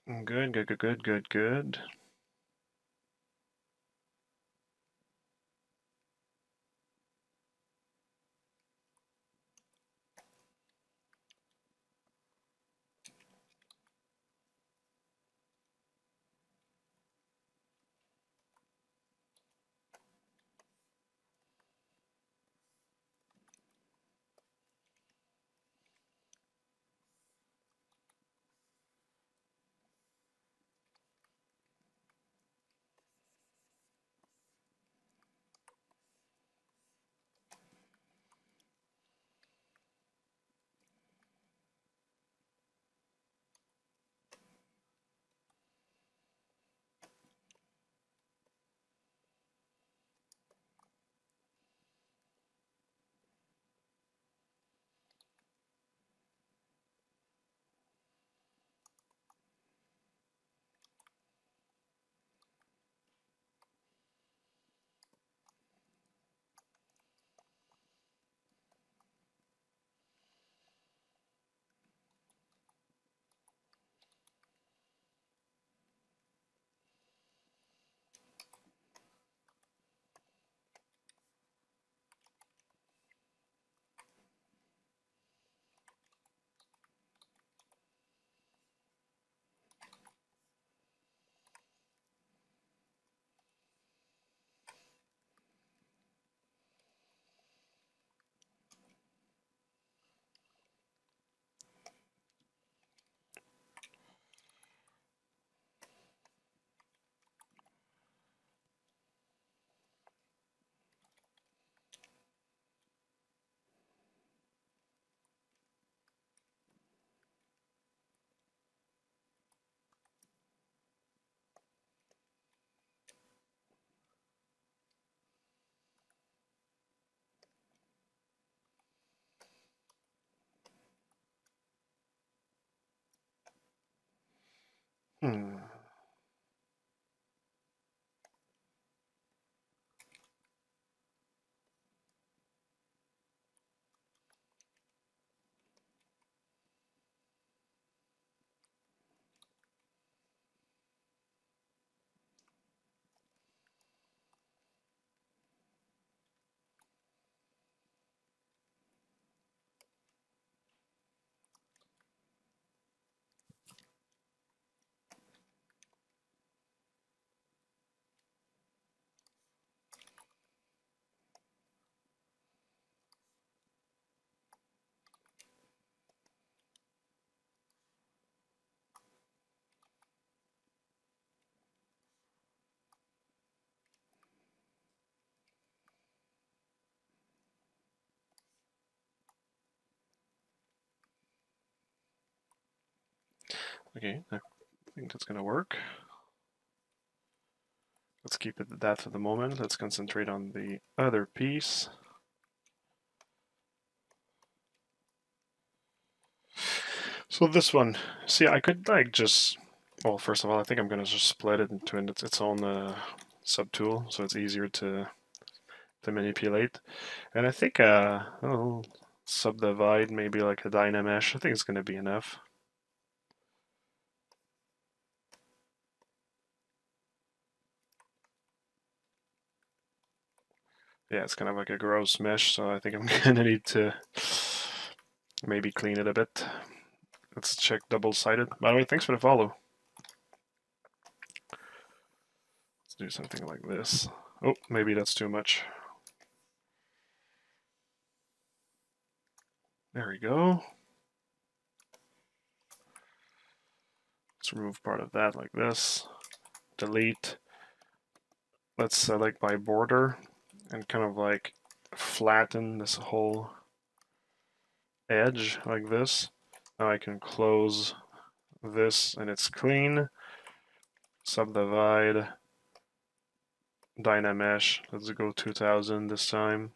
Good, good, good, good, good, good. Hmm. Okay, I think that's gonna work. Let's keep it at that for the moment. Let's concentrate on the other piece. So this one, see, I could like just, well, first of all, I think I'm gonna just split it into its own uh, subtool, so it's easier to to manipulate. And I think uh, subdivide maybe like a Dynamesh. I think it's gonna be enough. Yeah, it's kind of like a gross mesh, so I think I'm *laughs* gonna need to maybe clean it a bit. Let's check double-sided. By the way, thanks for the follow. Let's do something like this. Oh, maybe that's too much. There we go. Let's remove part of that like this. Delete. Let's select by border and kind of like flatten this whole edge like this. Now I can close this and it's clean. Subdivide. Dynamesh. Let's go 2000 this time.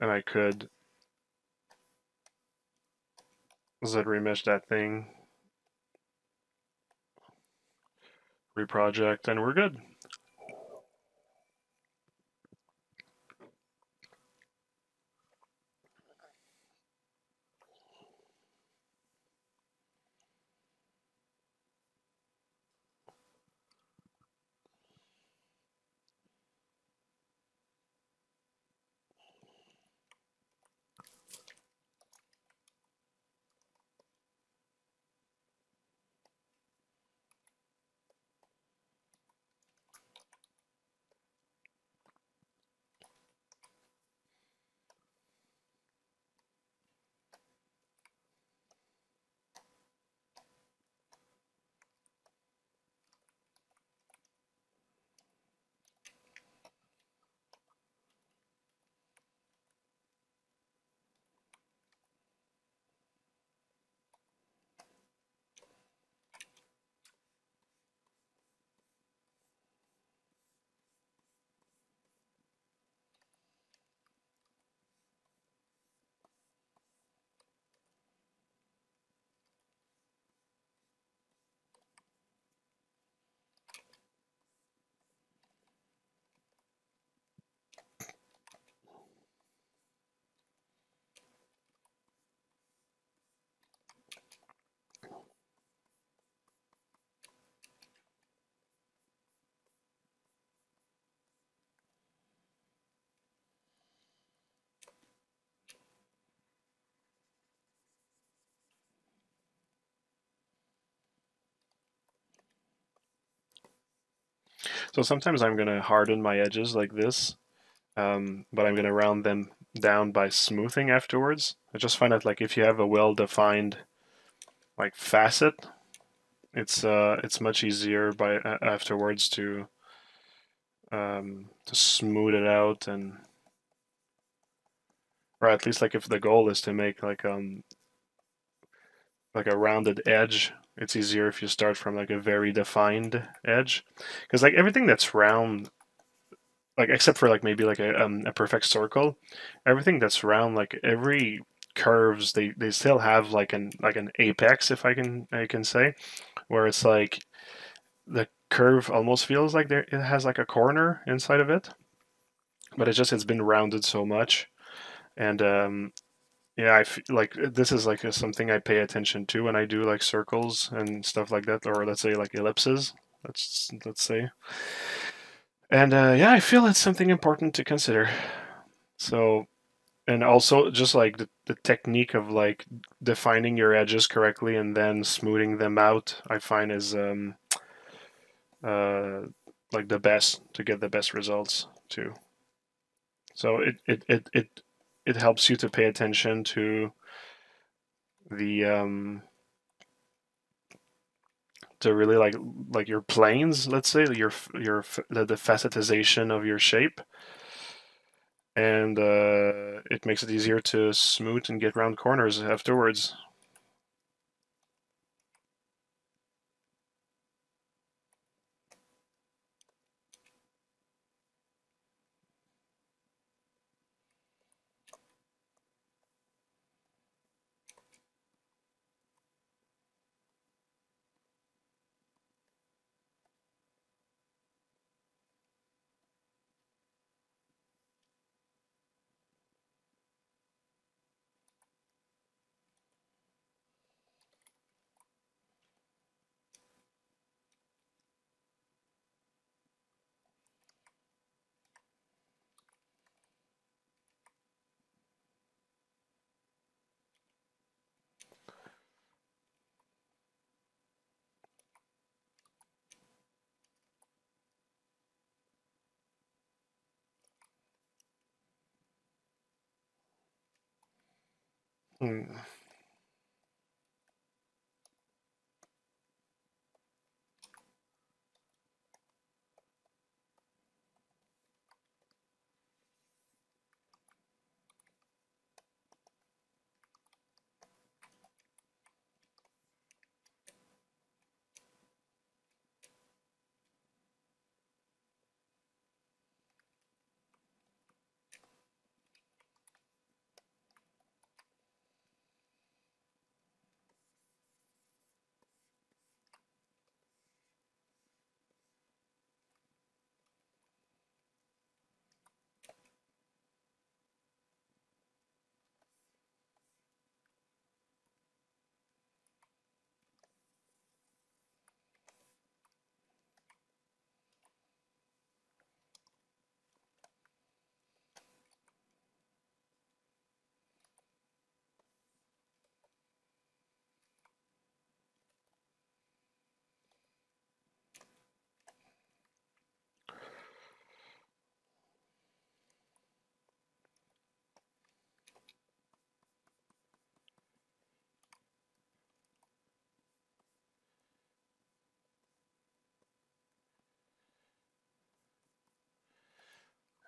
And I could Z remesh that thing. Reproject and we're good. So sometimes I'm going to harden my edges like this, um, but I'm going to round them down by smoothing afterwards. I just find that like if you have a well-defined like facet, it's uh, it's much easier by uh, afterwards to um, to smooth it out and or at least like if the goal is to make like um like a rounded edge it's easier if you start from like a very defined edge. Because like everything that's round like except for like maybe like a, um, a perfect circle everything that's round like every curves they they still have like an like an apex if i can i can say where it's like the curve almost feels like there it has like a corner inside of it but it's just it's been rounded so much. And um yeah, I feel like uh, this is like a, something I pay attention to when I do like circles and stuff like that, or let's say like ellipses. Let's let's say, and uh, yeah, I feel it's something important to consider. So, and also just like the, the technique of like defining your edges correctly and then smoothing them out, I find is um, uh, like the best to get the best results too. So it it it it it helps you to pay attention to the um, to really like like your planes let's say your your the, the facetization of your shape. And uh, it makes it easier to smooth and get round corners afterwards Hmm.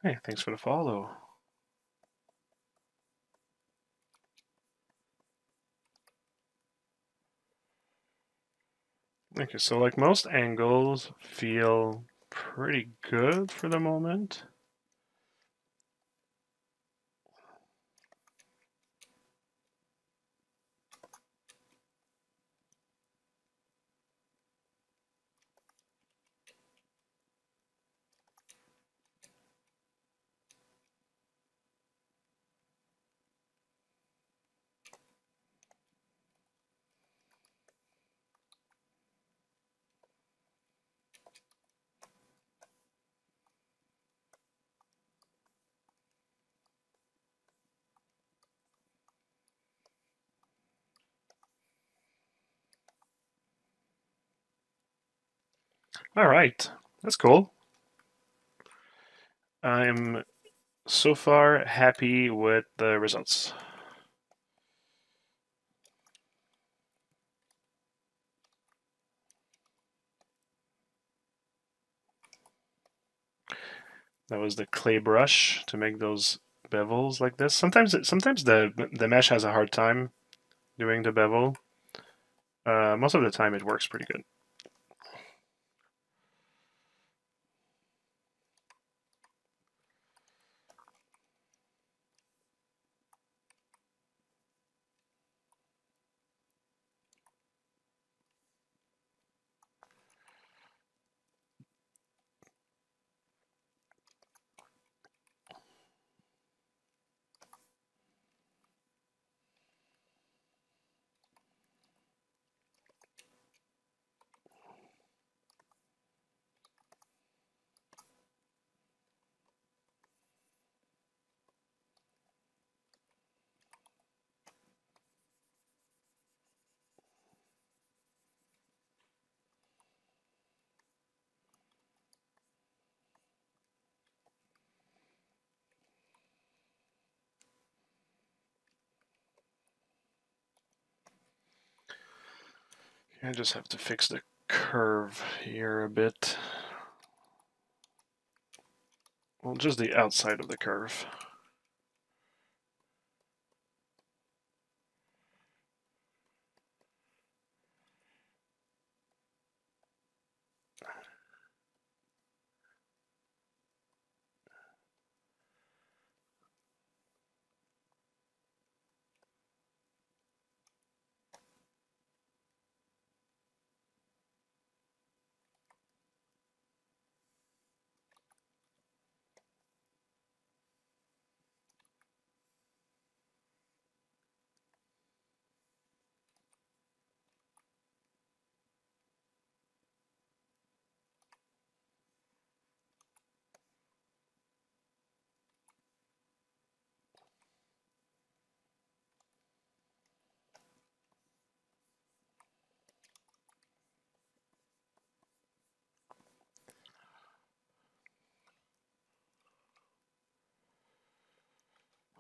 Hey, thanks for the follow. Okay, so like most angles feel pretty good for the moment. All right, that's cool. I'm so far happy with the results. That was the clay brush to make those bevels like this. Sometimes it, sometimes the the mesh has a hard time doing the bevel. Uh, most of the time it works pretty good. I just have to fix the curve here a bit. Well, just the outside of the curve.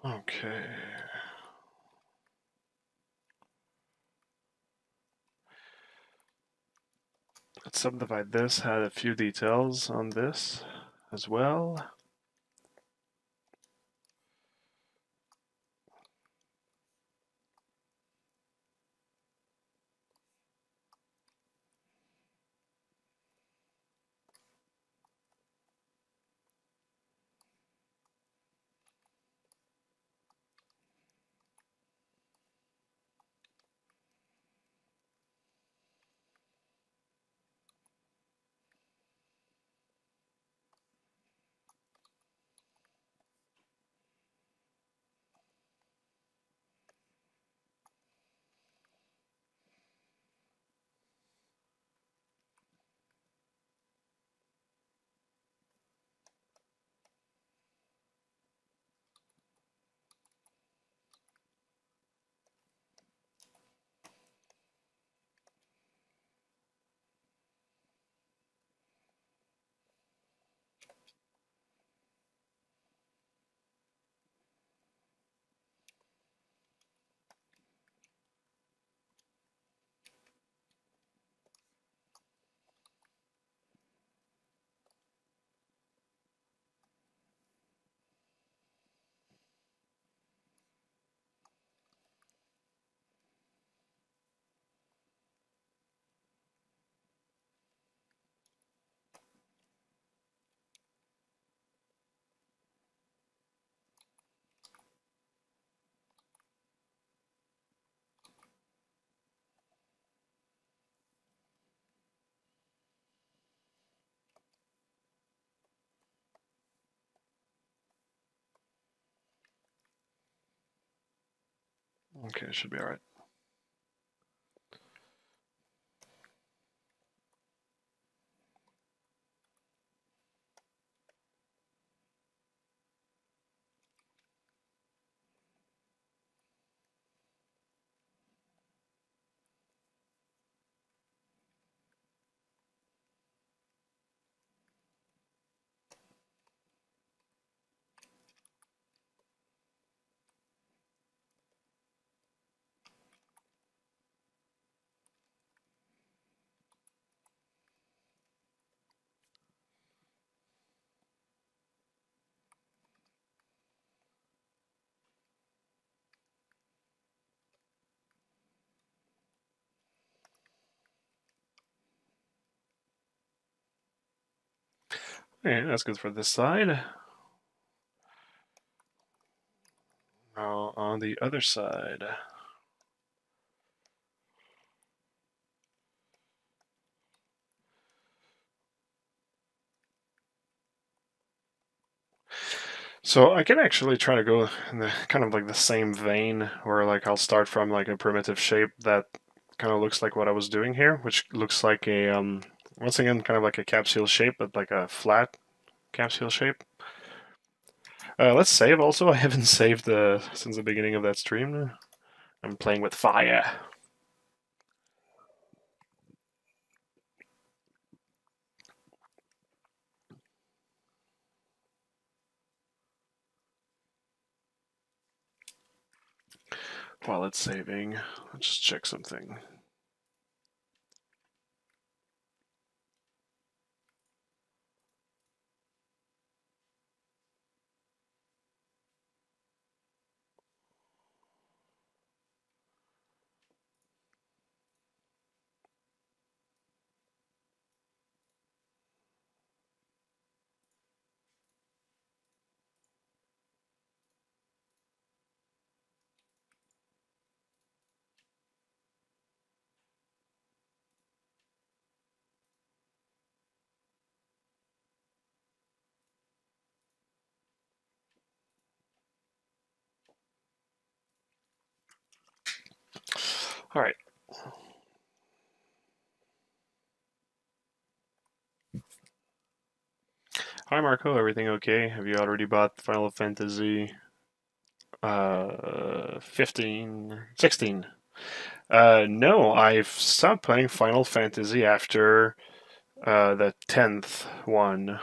Okay. Let's subdivide this, Had a few details on this as well. Okay, it should be alright. Okay, that's good for this side. Now on the other side. So I can actually try to go in the kind of like the same vein where like I'll start from like a primitive shape that kind of looks like what I was doing here, which looks like a um once again kind of like a capsule shape, but like a flat capsule shape. Uh, let's save also. *laughs* I haven't saved uh, since the beginning of that stream. I'm playing with fire. While it's saving, let's just check something. All right. Hi Marco, everything okay? Have you already bought Final Fantasy uh 15 16? Uh no, I've stopped playing Final Fantasy after uh the 10th one.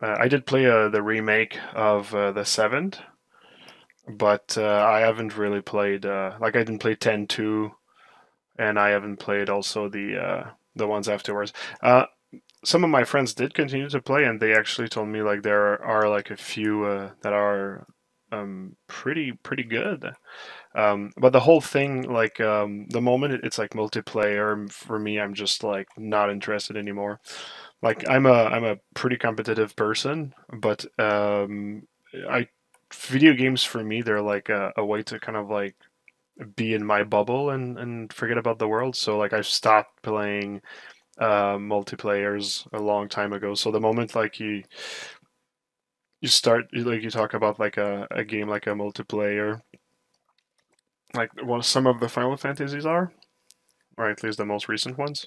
Uh, I did play uh, the remake of uh, the 7th, but uh, I haven't really played uh, like I didn't play 10 2 and I haven't played also the uh, the ones afterwards. Uh, some of my friends did continue to play, and they actually told me like there are like a few uh, that are um, pretty pretty good. Um, but the whole thing, like um, the moment it's like multiplayer for me, I'm just like not interested anymore. Like I'm a I'm a pretty competitive person, but um, I video games for me they're like a, a way to kind of like be in my bubble and and forget about the world. So like I've stopped playing uh, multiplayers a long time ago. So the moment like you you start like you talk about like a, a game like a multiplayer like what some of the Final Fantasies are, or at least the most recent ones.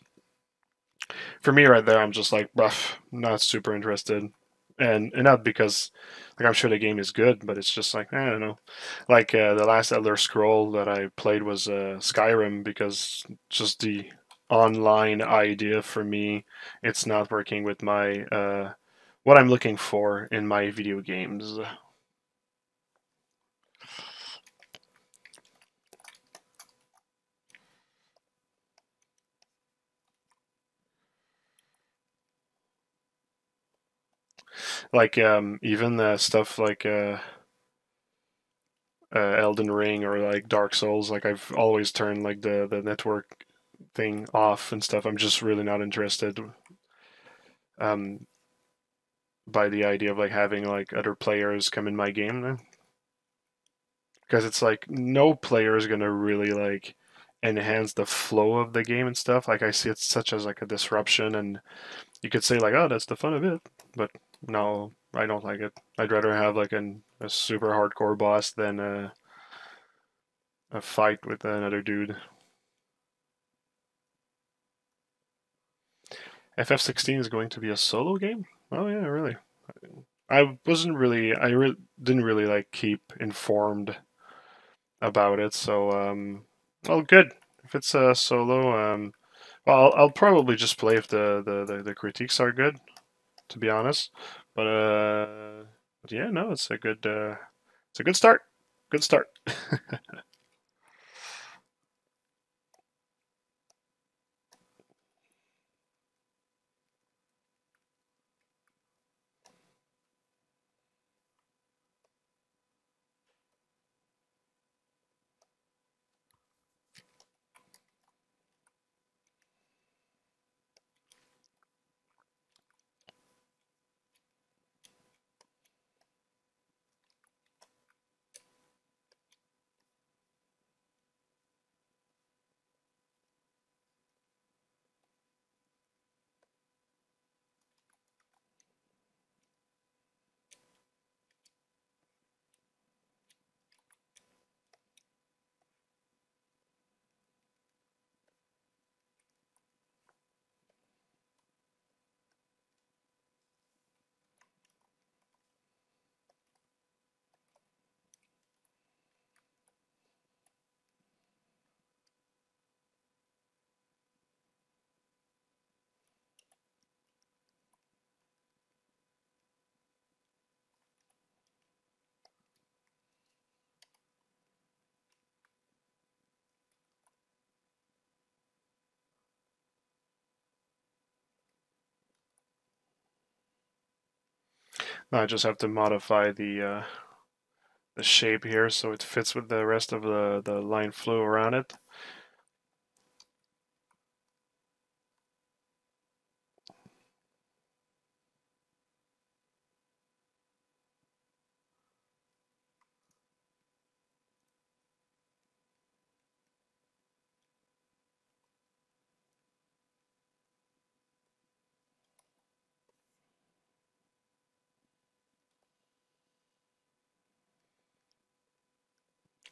For me, right there, I'm just like, rough, not super interested, and, and not because like I'm sure the game is good, but it's just like I don't know. Like uh, the last Elder Scroll that I played was uh, Skyrim because just the online idea for me, it's not working with my uh, what I'm looking for in my video games. Like um, even the stuff like uh, uh, Elden Ring or like Dark Souls, like I've always turned like the the network thing off and stuff. I'm just really not interested um, by the idea of like having like other players come in my game because it's like no player is gonna really like enhance the flow of the game and stuff. Like I see it such as like a disruption, and you could say like, oh, that's the fun of it, but no, I don't like it. I'd rather have like an, a super hardcore boss than a a fight with another dude. FF16 is going to be a solo game? Oh yeah, really. I wasn't really I re didn't really like keep informed about it, so um well good. If it's a solo, um well I'll, I'll probably just play if the, the, the, the critiques are good, to be honest. But uh but yeah, no, it's a good uh it's a good start. Good start. *laughs* I just have to modify the uh, the shape here so it fits with the rest of the, the line flow around it.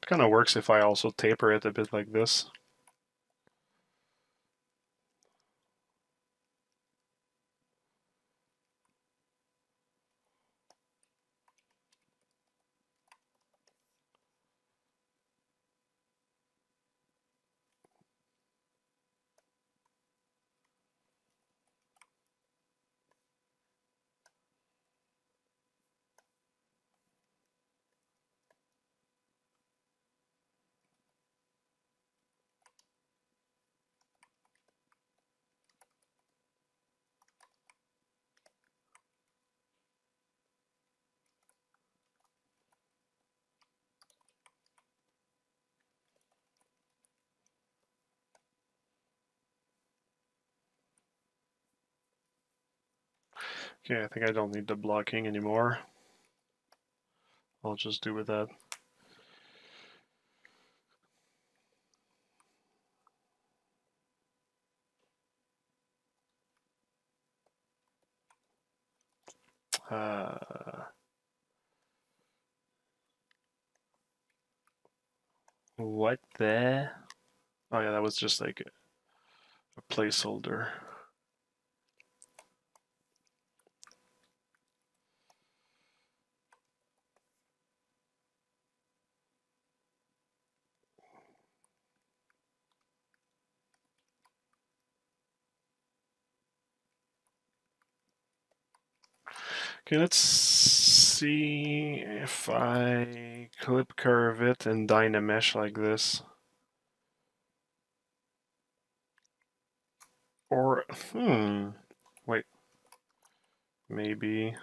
Kind of works if I also taper it a bit like this. Okay, I think I don't need the blocking anymore. I'll just do with that. Uh, what the? Oh yeah, that was just like a, a placeholder. Okay, let's see if I clip curve it and Dynamesh like this. Or, hmm, wait, maybe.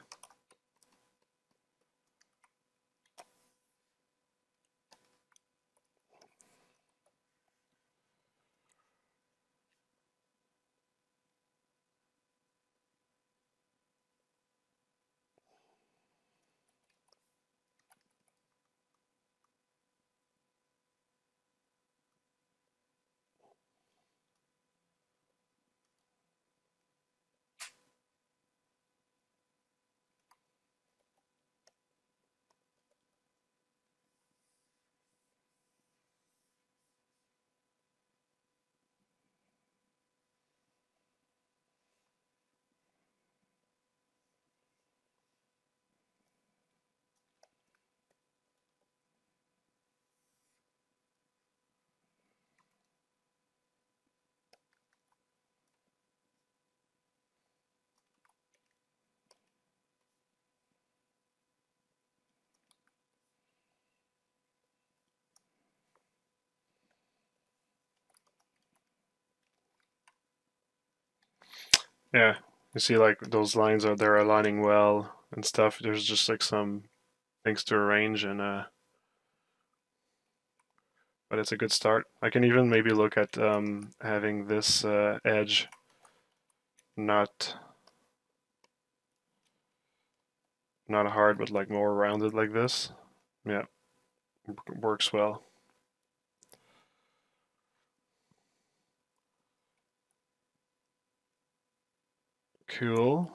Yeah, you see like those lines are they're aligning well and stuff. There's just like some things to arrange and uh but it's a good start. I can even maybe look at um, having this uh, edge not not hard but like more rounded like this. Yeah, works well. Cool.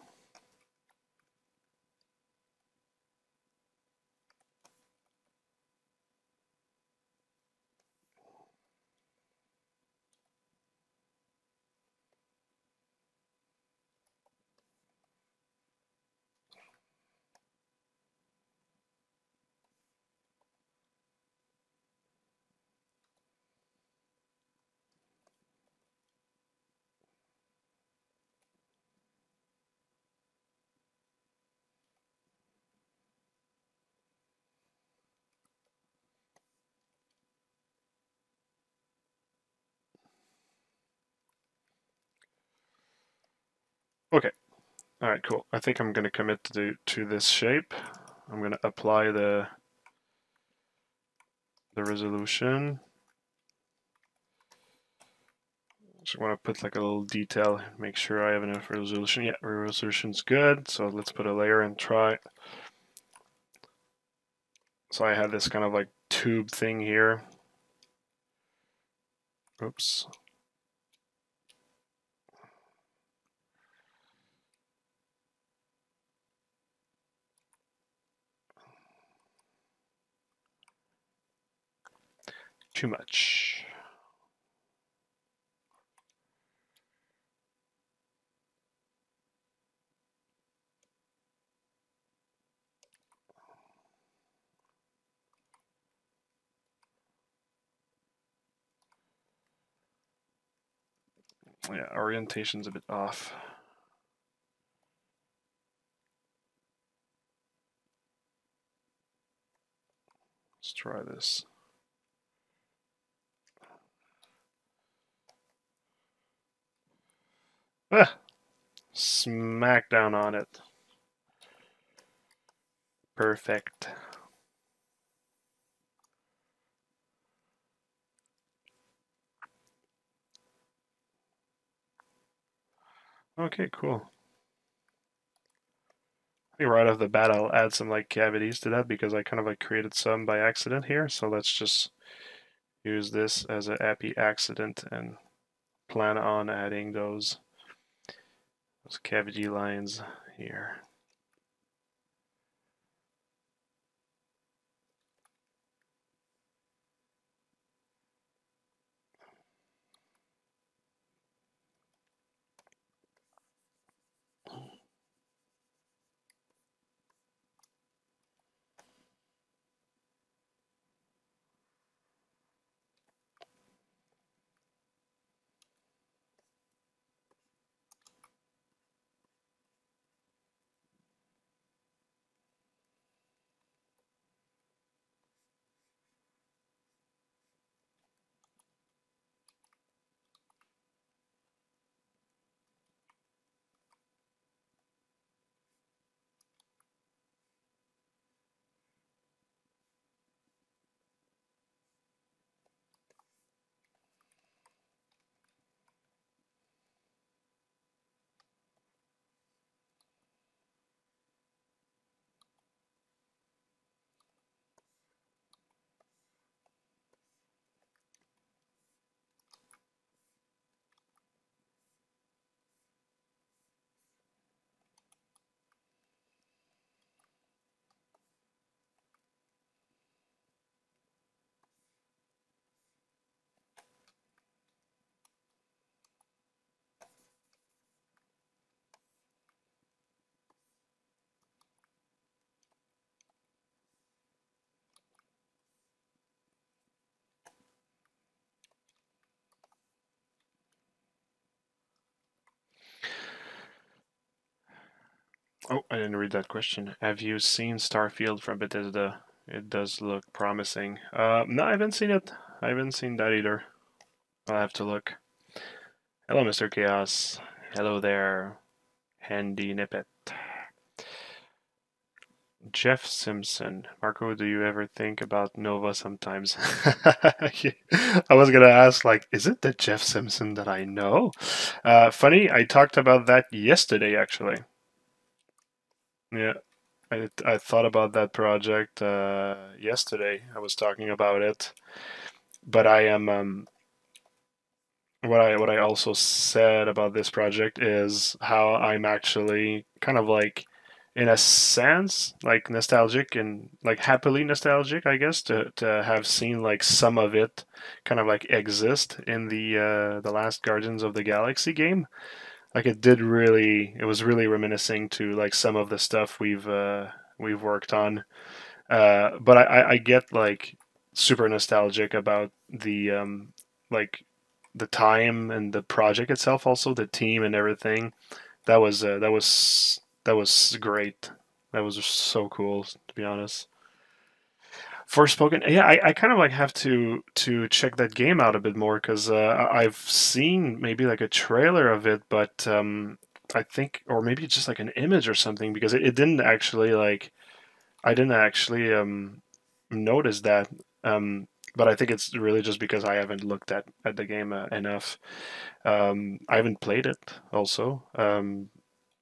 Okay. All right, cool. I think I'm going to commit to, to this shape. I'm going to apply the the resolution. Just want to put like a little detail, make sure I have enough resolution. Yeah, resolution's good. So let's put a layer and try. So I have this kind of like tube thing here. Oops. Too much. Yeah, orientation's a bit off. Let's try this. Ah, smack down on it. Perfect. Okay, cool. right off the bat, I'll add some like cavities to that because I kind of like created some by accident here. So let's just use this as a happy accident and plan on adding those, those cavity lines here. Oh, I didn't read that question. Have you seen Starfield from Bethesda? It does look promising. Uh, no, I haven't seen it. I haven't seen that either. I'll have to look. Hello, Mr. Chaos. Hello there, Handy Nippet. Jeff Simpson. Marco, do you ever think about Nova sometimes? *laughs* I was gonna ask, like, is it the Jeff Simpson that I know? Uh, funny, I talked about that yesterday, actually. Yeah, I I thought about that project uh, yesterday. I was talking about it, but I am um, what I what I also said about this project is how I'm actually kind of like in a sense like nostalgic and like happily nostalgic, I guess, to to have seen like some of it kind of like exist in the uh, the last Guardians of the Galaxy game like it did really it was really reminiscing to like some of the stuff we've uh we've worked on. Uh but i i get like super nostalgic about the um like the time and the project itself also the team and everything. That was uh, that was that was great. That was so cool to be honest Forspoken, yeah, I, I kind of like have to to check that game out a bit more because uh, I've seen maybe like a trailer of it, but um, I think, or maybe just like an image or something, because it, it didn't actually like I didn't actually um, notice that. Um, but I think it's really just because I haven't looked at, at the game uh, enough. Um, I haven't played it also. Um,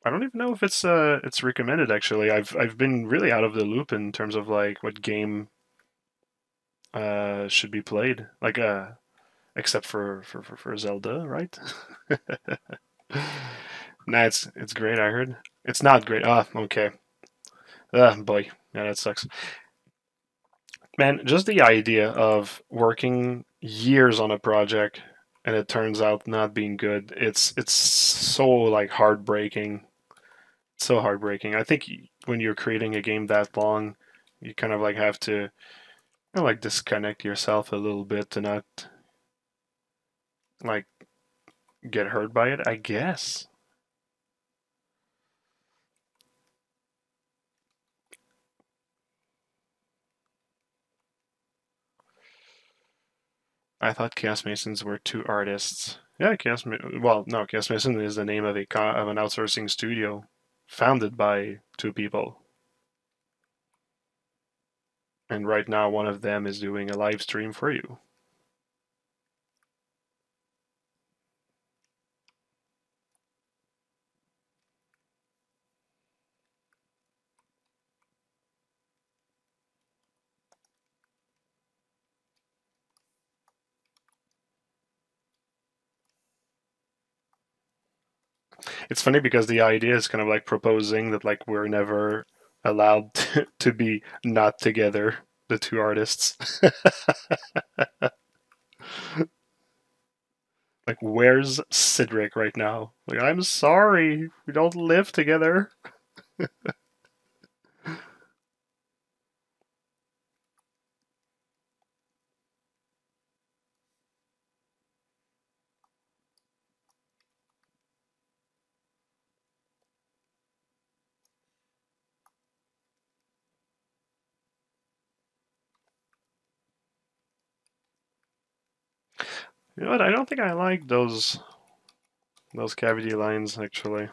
I don't even know if it's uh, it's recommended actually. I've I've been really out of the loop in terms of like what game uh, should be played. Like, uh, except for for, for, for Zelda, right? *laughs* nah, it's it's great. I heard it's not great. Ah, okay. Ah, boy, yeah, that sucks. Man, just the idea of working years on a project and it turns out not being good. It's it's so like heartbreaking. So heartbreaking. I think when you're creating a game that long, you kind of like have to of like disconnect yourself a little bit to not like get hurt by it, I guess. I thought Keos Masons were two artists. Yeah, Keos. Well, no, Keos Mason is the name of a of an outsourcing studio founded by two people. And right now one of them is doing a live stream for you. it's funny because the idea is kind of like proposing that like we're never allowed *laughs* to, be not together, the two artists. *laughs* like where's Cedric right now? Like I'm sorry, we don't live together. *laughs* You know what? I don't think I like those those cavity lines actually.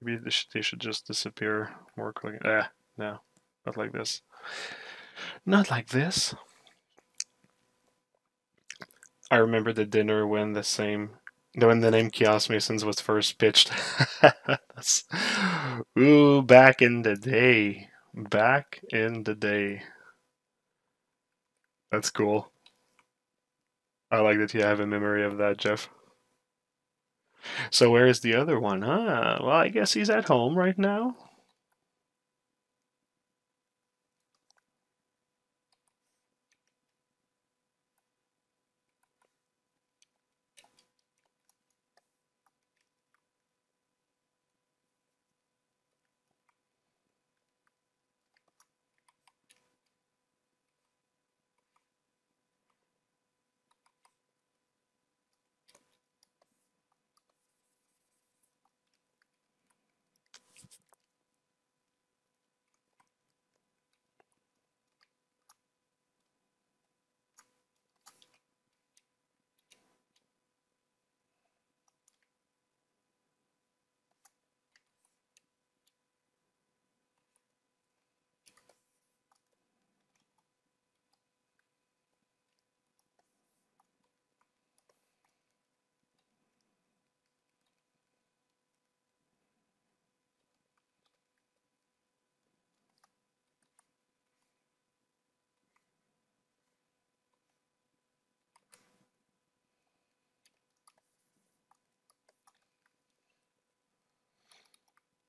Maybe they should, they should just disappear more quickly. Ah, no, not like this. Not like this. I remember the dinner when the same when the name Keos Masons was first pitched. *laughs* Ooh, back in the day. Back in the day. That's cool. I like that you have a memory of that, Jeff. So where is the other one? Huh? Well, I guess he's at home right now.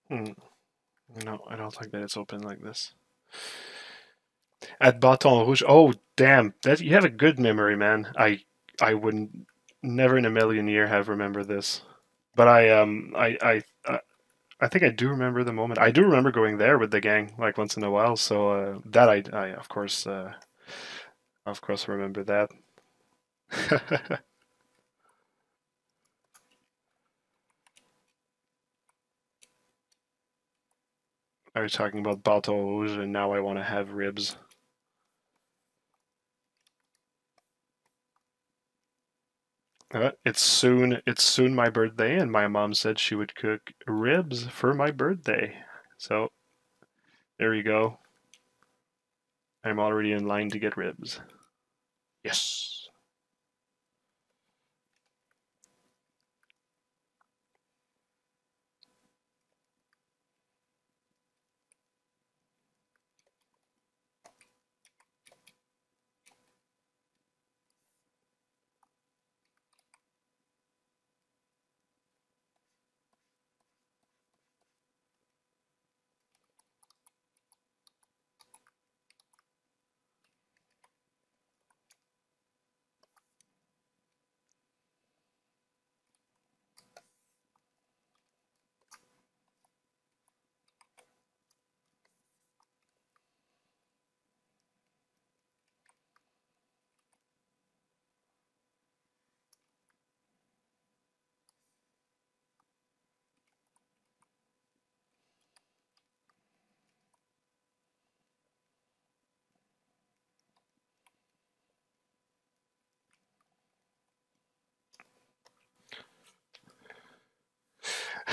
Hmm. No, I don't like that it's open like this. At Bâton Rouge. Oh, damn! That you have a good memory, man. I I wouldn't never in a million year have remembered this. But I um I I uh, I think I do remember the moment. I do remember going there with the gang like once in a while. So uh, that I I of course uh, of course remember that. *laughs* I was talking about Bâton Rouge, and now I want to have ribs. Uh, it's soon. It's soon my birthday, and my mom said she would cook ribs for my birthday. So there you go. I'm already in line to get ribs. Yes.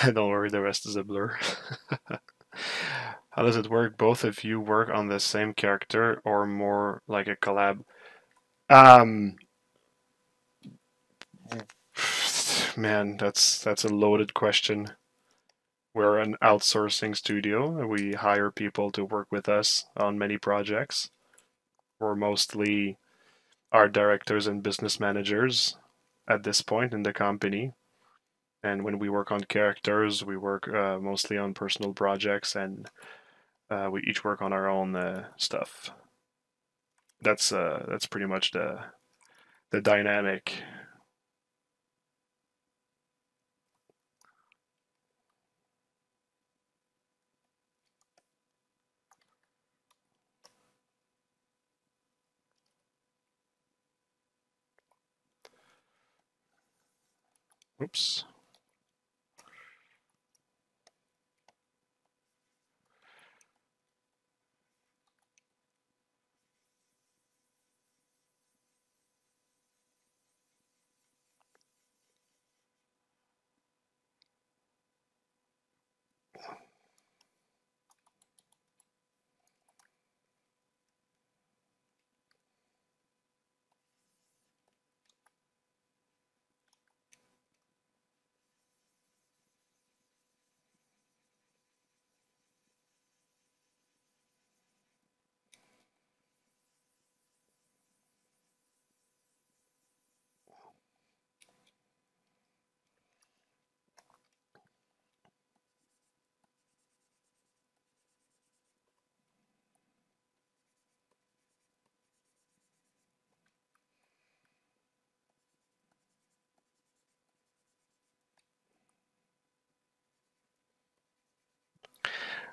*laughs* Don't worry, the rest is a blur. *laughs* How does it work? Both of you work on the same character or more like a collab? Um, *sighs* man, that's that's a loaded question. We're an outsourcing studio. We hire people to work with us on many projects. We're mostly our directors and business managers at this point in the company. And when we work on characters, we work uh, mostly on personal projects, and uh, we each work on our own uh, stuff. That's uh, that's pretty much the the dynamic. Oops.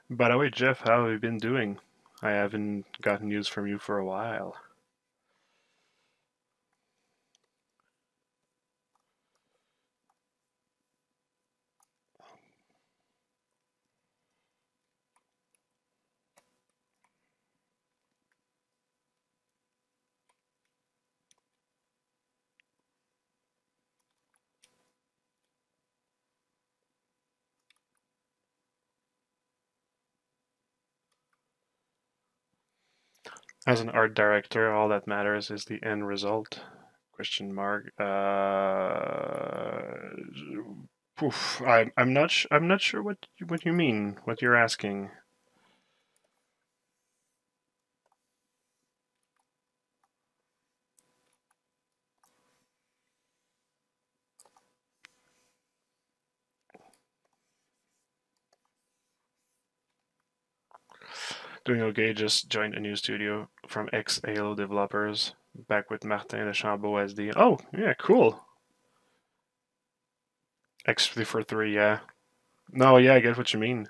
By the way, Jeff, how have you been doing? I haven't gotten news from you for a while. As an art director, all that matters is the end result. Question mark. Uh, oof, I, I'm not. I'm not sure what what you mean. What you're asking. Doing okay, just joined a new studio from ex Halo developers, back with Martin Deschambault as the. Oh, yeah, cool. X343, yeah. No, yeah, I get what you mean.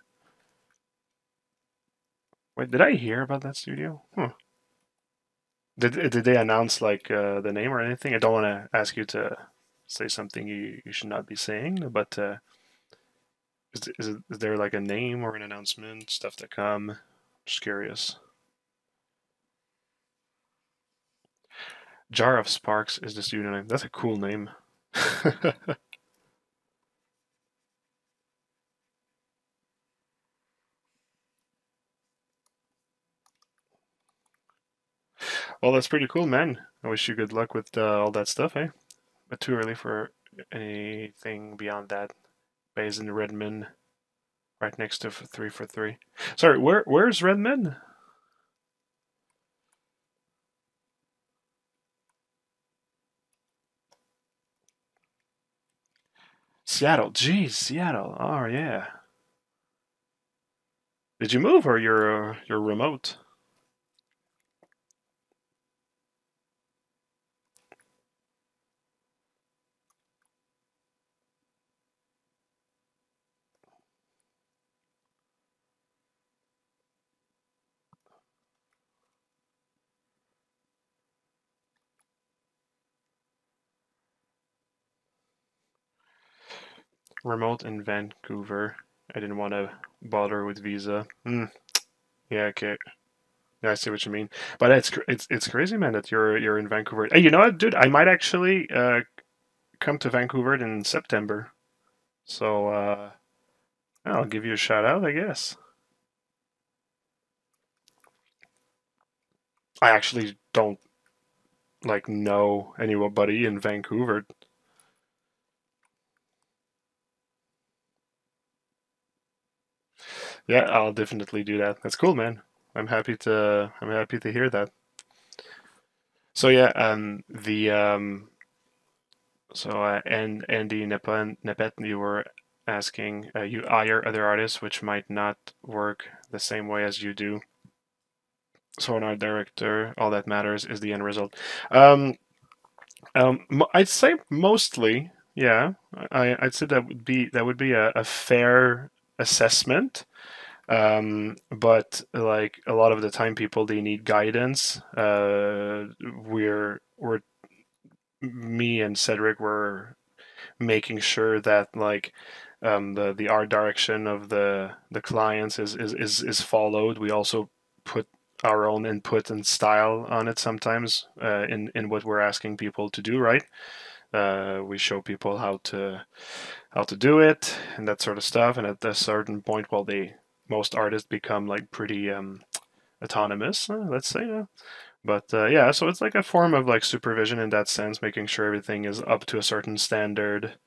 Wait, did I hear about that studio? Huh. Did did they announce like uh, the name or anything? I don't want to ask you to say something you, you should not be saying, but uh, is, is, is there like a name or an announcement, stuff to come? Just curious. Jar of Sparks is the studio name. That's a cool name. *laughs* well, that's pretty cool, man. I wish you good luck with uh, all that stuff, eh? But too early for anything beyond that. Based in Redmond right next to three four three. Sorry, where where's Redmond? Seattle. Geez, Seattle. Oh yeah. Did you move or you're uh, you're remote? Remote in Vancouver. I didn't want to bother with visa. Mm. Yeah, okay. Yeah, I see what you mean. But it's it's it's crazy, man, that you're you're in Vancouver. Hey, you know what, dude? I might actually uh, come to Vancouver in September. So uh, I'll give you a shout out, I guess. I actually don't like know anybody in Vancouver. Yeah, I'll definitely do that. That's cool, man. I'm happy to I'm happy to hear that. So yeah, um, the um, So, uh, and Andy Nepet, you were asking, uh, you hire other artists which might not work the same way as you do. So, an art director, all that matters is the end result. Um, um, I'd say mostly, yeah. I, I'd say that would be that would be a, a fair assessment. Um, but like a lot of the time, people they need guidance. Uh, we're we're me and Cedric were making sure that like um, the the art direction of the the clients is is is, is followed. We also put our own input and style on it sometimes uh, in in what we're asking people to do. Right, uh, we show people how to how to do it and that sort of stuff. And at a certain point, well, they most artists become like pretty um, autonomous. Uh, let's say. Uh, but uh, yeah, so it's like a form of like supervision in that sense, making sure everything is up to a certain standard,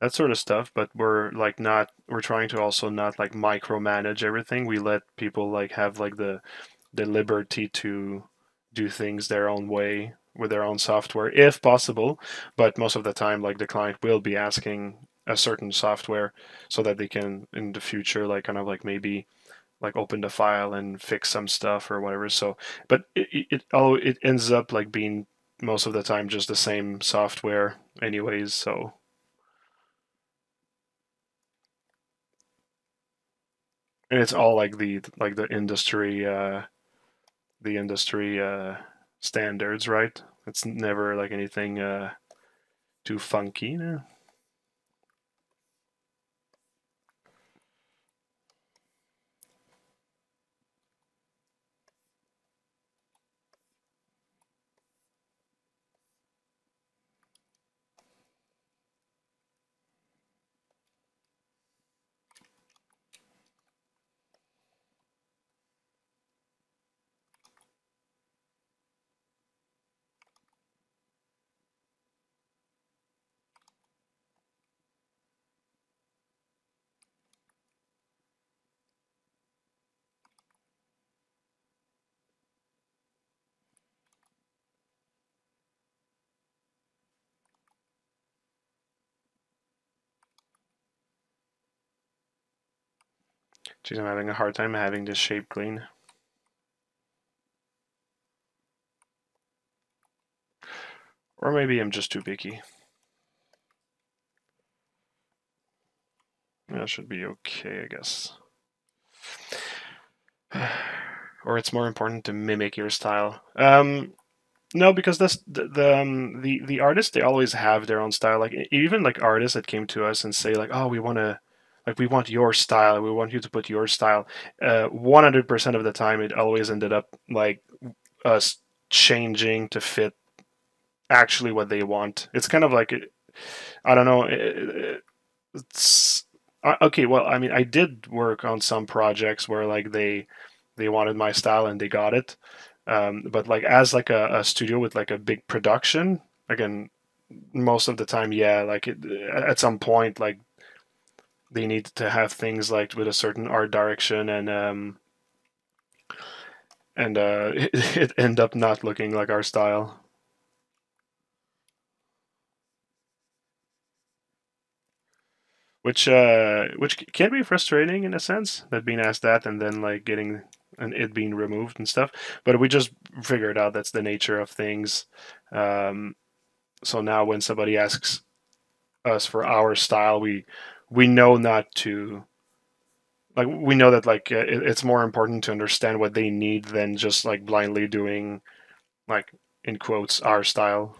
that sort of stuff. But we're like not, we're trying to also not like micromanage everything. We let people like have like the the liberty to do things their own way with their own software if possible. But most of the time, like the client will be asking a certain software so that they can in the future like kind of like maybe like open the file and fix some stuff or whatever. So, but it it oh it ends up like being most of the time just the same software anyways. So. And it's all like the like the industry uh, the industry uh, standards, right? It's never like anything uh, too funky. Geez, I'm having a hard time having this shape clean. Or maybe I'm just too picky. That should be okay, I guess. *sighs* or it's more important to mimic your style. Um, no, because this the the, um, the the artists they always have their own style. Like even like artists that came to us and say like, oh, we want to like we want your style. We want you to put your style. Uh, one hundred percent of the time, it always ended up like us changing to fit actually what they want. It's kind of like I don't know. It's okay. Well, I mean, I did work on some projects where like they they wanted my style and they got it. Um, but like as like a, a studio with like a big production, again, most of the time, yeah, like it, at some point, like they need to have things like with a certain art direction and um, and uh, it, *laughs* it end up not looking like our style. which uh, which can be frustrating in a sense that being asked that and then like getting and it being removed and stuff. But we just figured out that's the nature of things. Um, so now when somebody asks us for our style, we we know not to like we know that like it, it's more important to understand what they need than just like blindly doing like in quotes our style.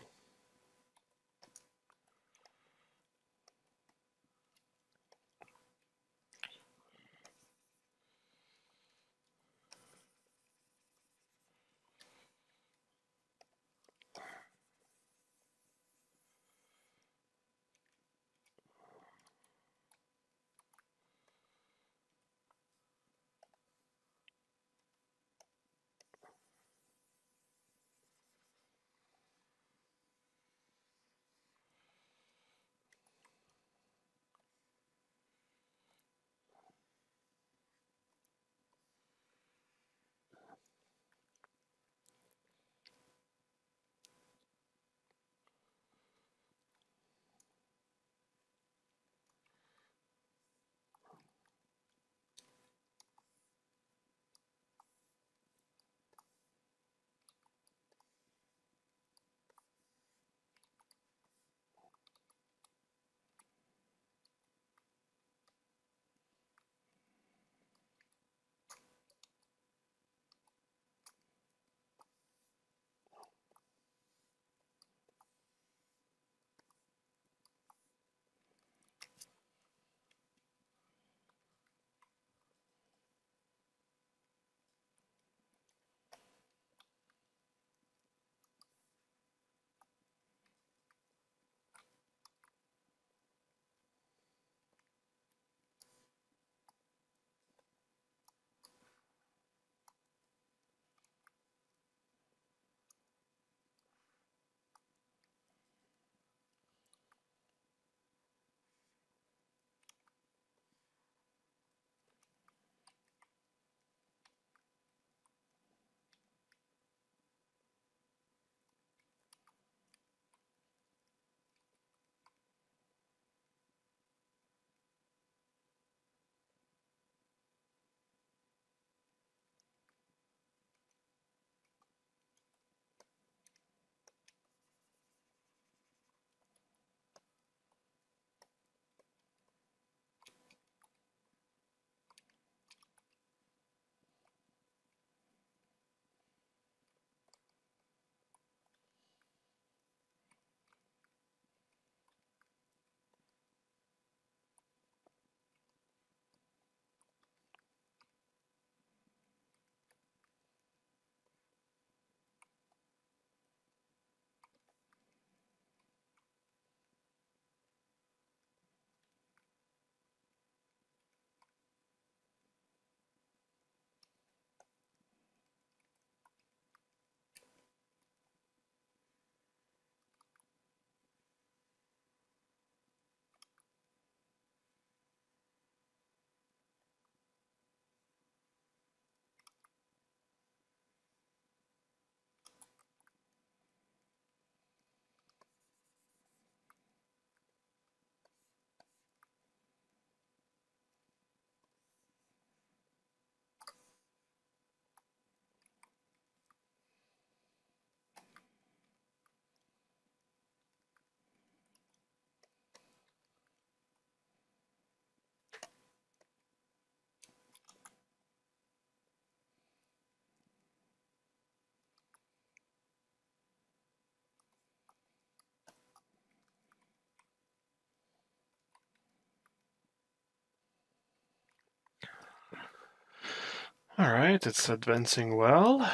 Alright, it's advancing well.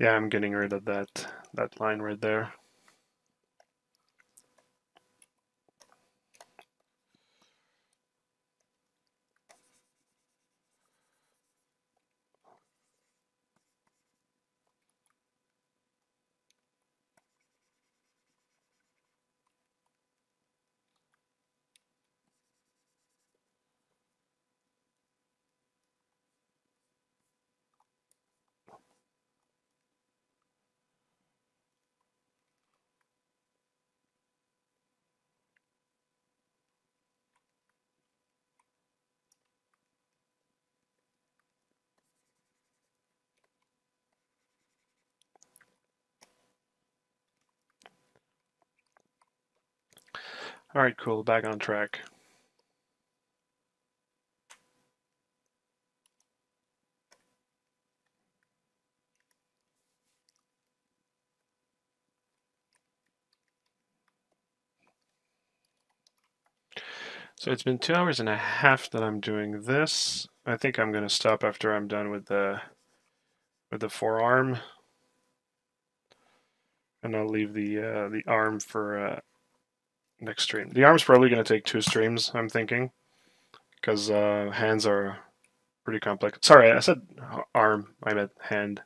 Yeah, I'm getting rid of that that line right there. Alright, cool, back on track. So it's been two hours and a half that I'm doing this. I think I'm going to stop after I'm done with the with the forearm, and I'll leave the uh, the arm for uh, next stream. The arm's probably going to take two streams. I'm thinking because uh, hands are pretty complex. Sorry, I said arm. I meant hand.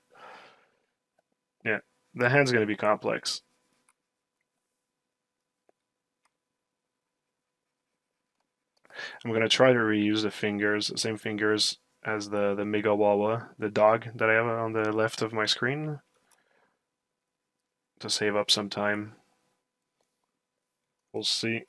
Yeah, the hand's going to be complex. I'm going to try to reuse the fingers, same fingers as the, the Mega Wawa, the dog that I have on the left of my screen to save up some time. We'll see.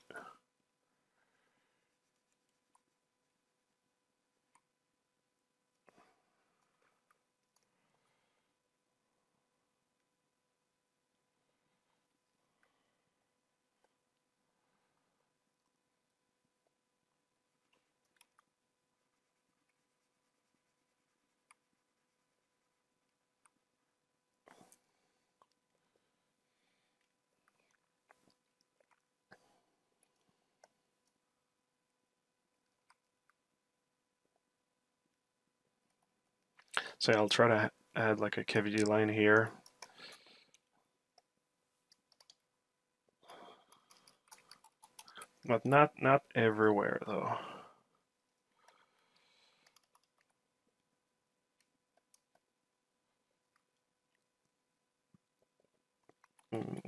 So I'll try to add like a cavity line here. But not not everywhere though. Mm.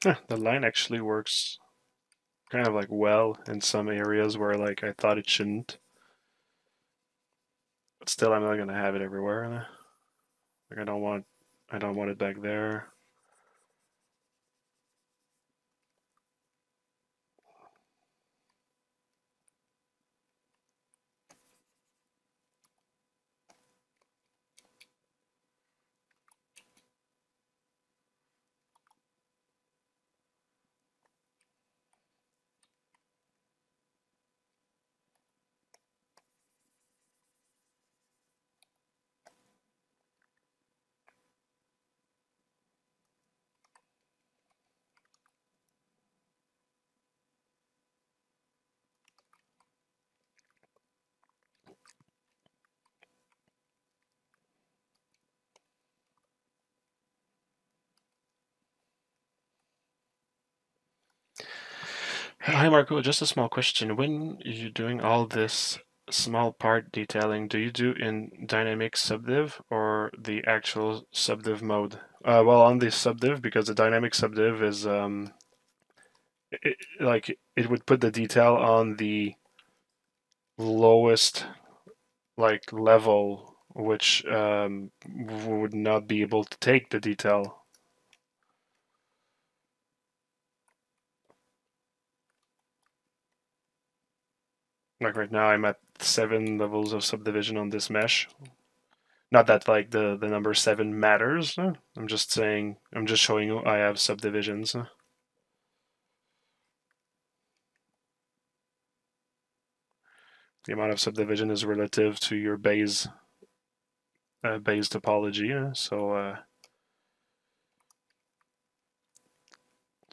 The line actually works kind of like well in some areas where like I thought it shouldn't. But still, I'm not gonna have it everywhere. Like I don't want, I don't want it back there. Hi Marco, just a small question. When you're doing all this small part detailing, do you do in dynamic subdiv or the actual subdiv mode? Uh, well, on the subdiv, because the dynamic subdiv is um, it, like it would put the detail on the lowest like level, which um, would not be able to take the detail. Like right now, I'm at seven levels of subdivision on this mesh. Not that like the the number seven matters. I'm just saying. I'm just showing you I have subdivisions. The amount of subdivision is relative to your base uh, base topology. So uh,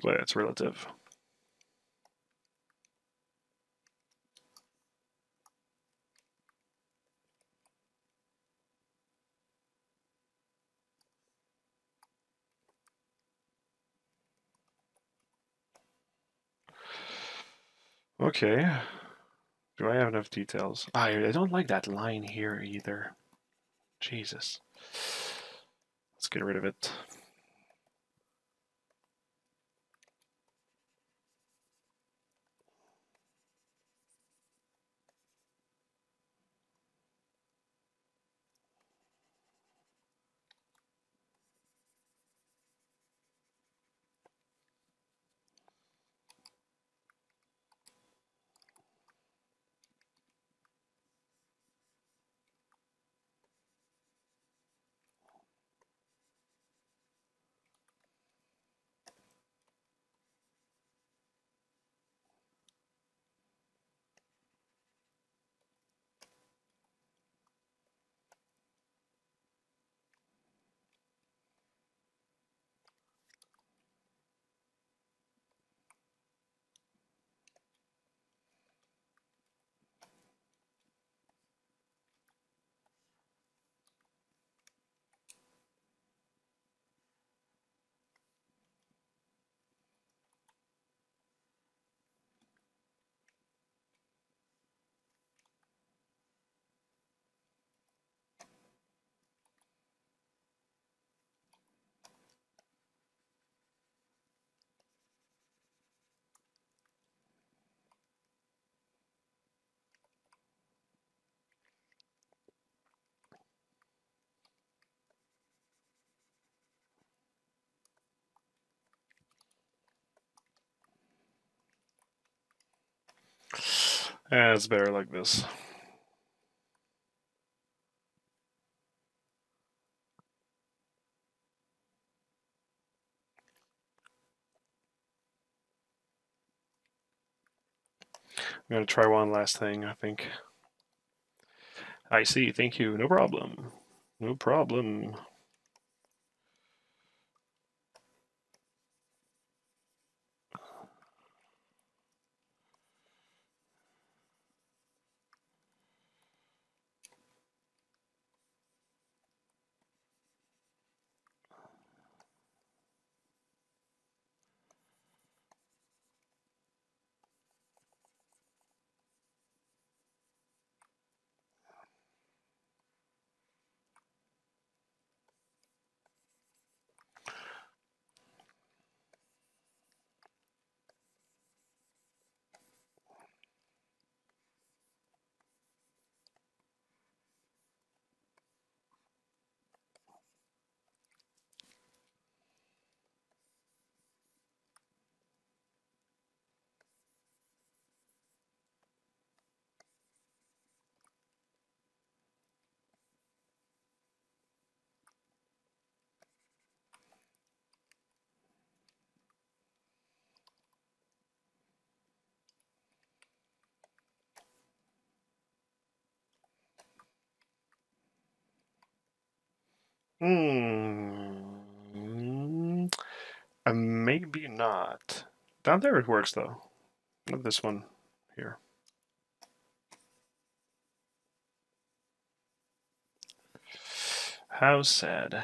yeah, it's relative. Okay. Do I have enough details? I, I don't like that line here either. Jesus. Let's get rid of it. Yeah, it's better like this. I'm gonna try one last thing, I think. I see, thank you, no problem. No problem. Hmm. Uh, maybe not. Down there it works though. Not this one here. How sad.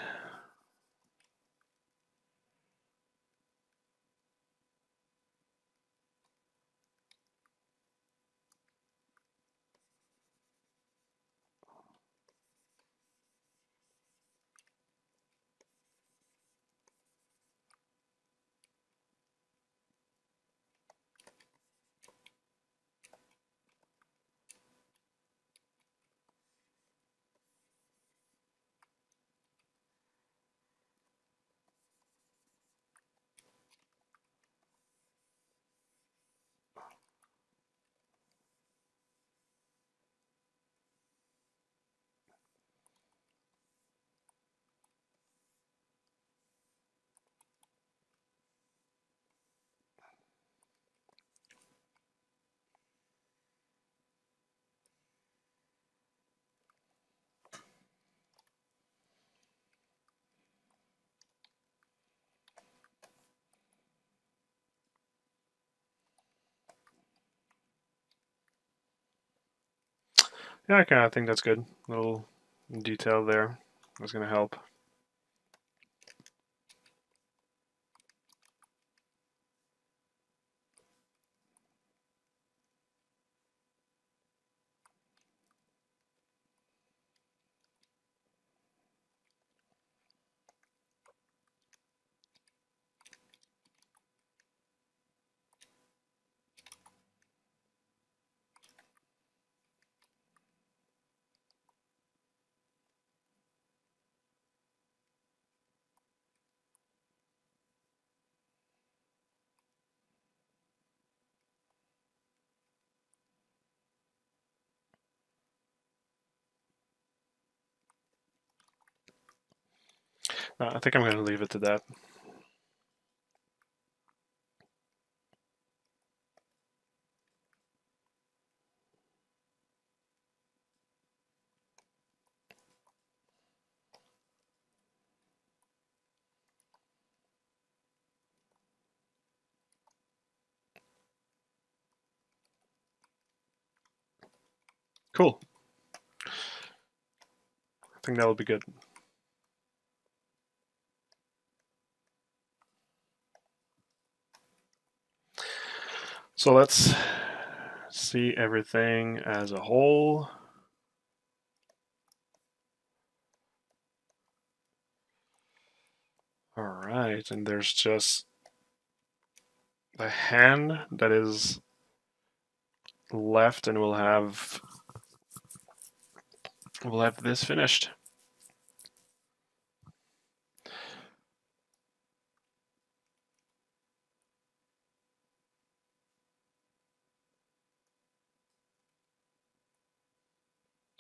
Yeah, I kind of think that's good. Little detail there. That's going to help. Uh, I think I'm going to leave it to that. Cool. I think that will be good. So let's see everything as a whole. All right, and there's just the hand that is left and we'll have we'll have this finished.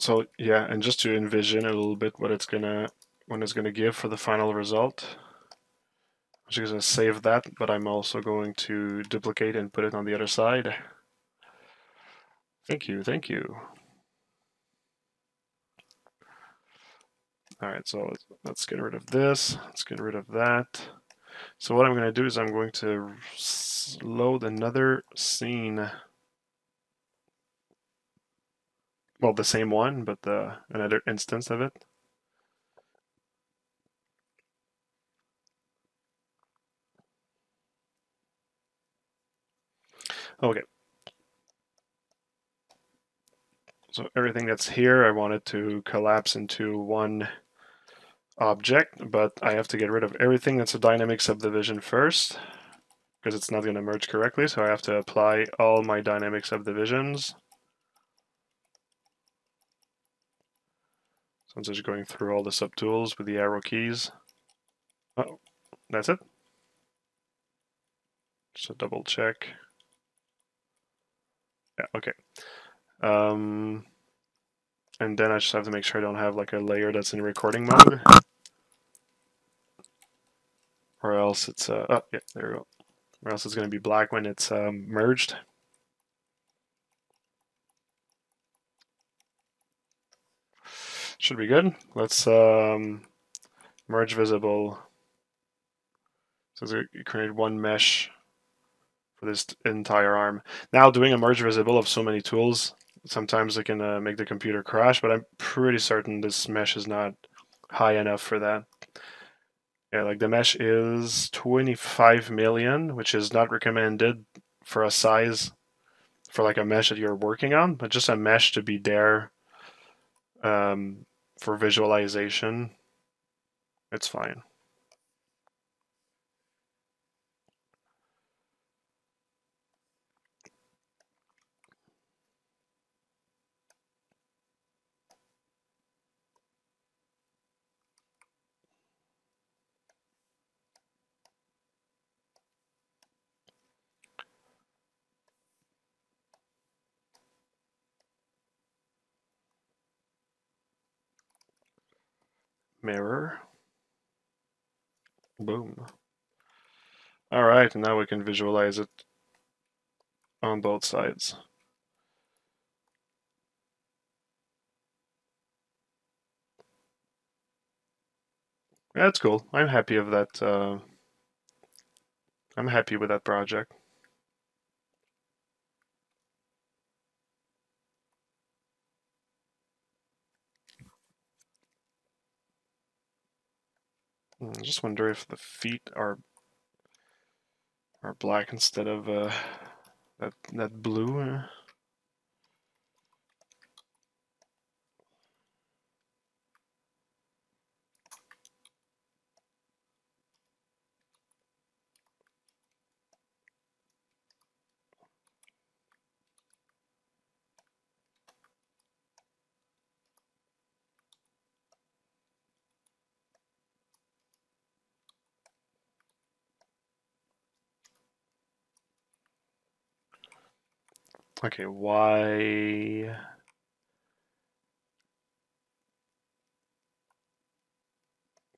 So yeah, and just to envision a little bit what it's gonna what it's gonna give for the final result. I'm just gonna save that, but I'm also going to duplicate and put it on the other side. Thank you, thank you. All right, so let's, let's get rid of this. Let's get rid of that. So what I'm going to do is I'm going to load another scene well, the same one, but the, another instance of it. Okay. So everything that's here, I wanted to collapse into one object, but I have to get rid of everything that's a dynamic subdivision first, because it's not going to merge correctly, so I have to apply all my dynamic subdivisions. So I'm just going through all the subtools with the arrow keys. Oh, that's it. Just a double check. Yeah, okay. Um, and then I just have to make sure I don't have like a layer that's in recording mode. Or else it's, uh, oh, yeah, there we go. Or else it's going to be black when it's um, merged. Should be good. Let's um, merge visible. So you create one mesh for this entire arm. Now doing a merge visible of so many tools, sometimes it can uh, make the computer crash, but I'm pretty certain this mesh is not high enough for that. Yeah, like the mesh is 25 million, which is not recommended for a size for like a mesh that you're working on, but just a mesh to be there um, for visualization, it's fine. Mirror. Boom. All right, and now we can visualize it on both sides. That's cool. I'm happy of that. Uh, I'm happy with that project. I hmm, just wonder if the feet are are black instead of uh, that that blue. Okay, why...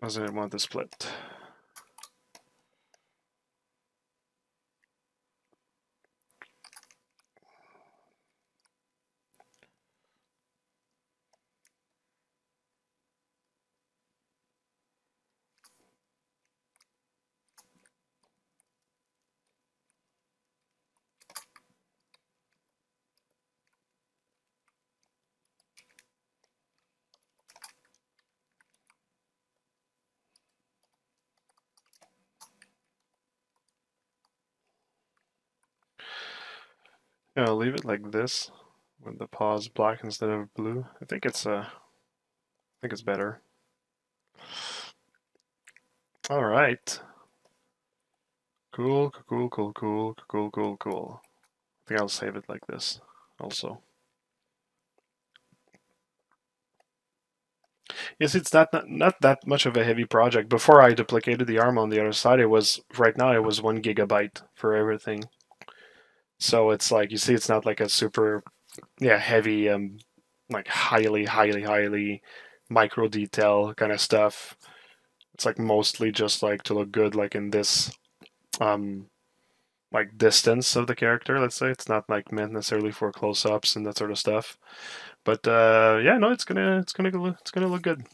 Doesn't it want the split? Leave it like this with the paws black instead of blue. I think it's uh, I think it's better. All right. Cool, cool, cool, cool, cool, cool, cool. I think I'll save it like this also. Yes, it's not, not not that much of a heavy project. Before I duplicated the arm on the other side, it was right now it was one gigabyte for everything. So it's like you see, it's not like a super, yeah, heavy, um, like highly, highly, highly micro detail kind of stuff. It's like mostly just like to look good, like in this, um, like distance of the character. Let's say it's not like meant necessarily for close-ups and that sort of stuff. But uh, yeah, no, it's gonna, it's gonna, it's gonna look good.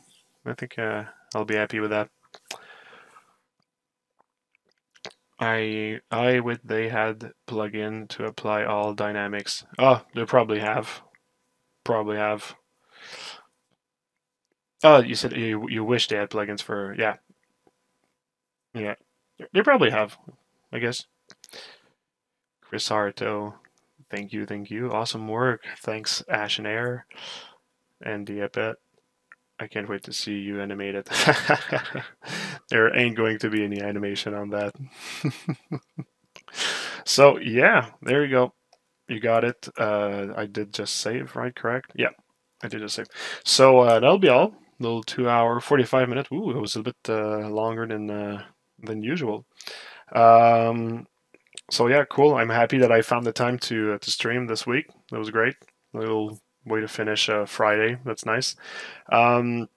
I think uh, I'll be happy with that. I I would they had plugin to apply all dynamics. Oh, they probably have. Probably have. Oh, you said you you wish they had plugins for yeah. Yeah. They probably have, I guess. Chris Harto. Thank you, thank you. Awesome work. Thanks, Ash and Air and Diepet. I can't wait to see you animate it. *laughs* there ain't going to be any animation on that. *laughs* so yeah, there you go. You got it. Uh, I did just save, right? Correct? Yeah, I did just save. So uh, that'll be all. Little two hour, 45 minute. Ooh, it was a bit uh, longer than uh, than usual. Um, so yeah, cool. I'm happy that I found the time to uh, to stream this week. That was great. Little way to finish uh, Friday. That's nice. Um,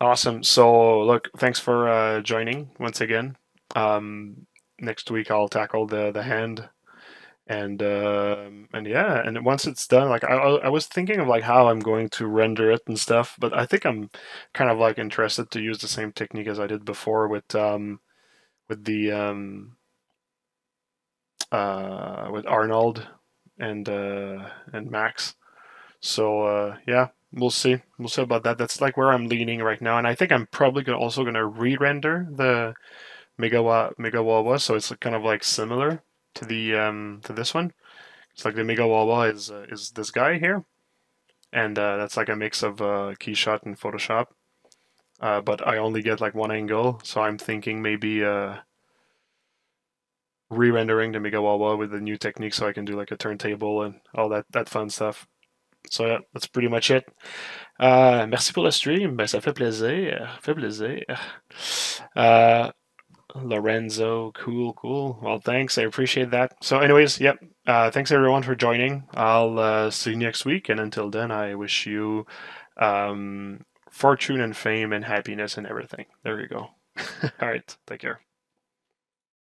awesome. So, look, thanks for uh, joining once again. Um, next week I'll tackle the the hand and uh, and yeah, and once it's done, like I, I was thinking of like how I'm going to render it and stuff, but I think I'm kind of like interested to use the same technique as I did before with um, with the um, uh, with Arnold and uh, and Max. So uh, yeah, we'll see. We'll see about that. That's like where I'm leaning right now, and I think I'm probably gonna, also going to re-render the Megawa Megawawa, so it's kind of like similar to the um, to this one. It's like the Megawawa is uh, is this guy here, and uh, that's like a mix of uh, KeyShot and Photoshop. Uh, but I only get like one angle, so I'm thinking maybe uh, re-rendering the Megawawa with the new technique, so I can do like a turntable and all that that fun stuff. So yeah, that's pretty much it. Uh, merci pour le stream, ben, ça fait plaisir, fait plaisir. Uh, Lorenzo, cool, cool. Well, thanks. I appreciate that. So, anyways, yep. Uh, thanks everyone for joining. I'll uh, see you next week, and until then, I wish you um, fortune and fame and happiness and everything. There you go. *laughs* All right. Take care.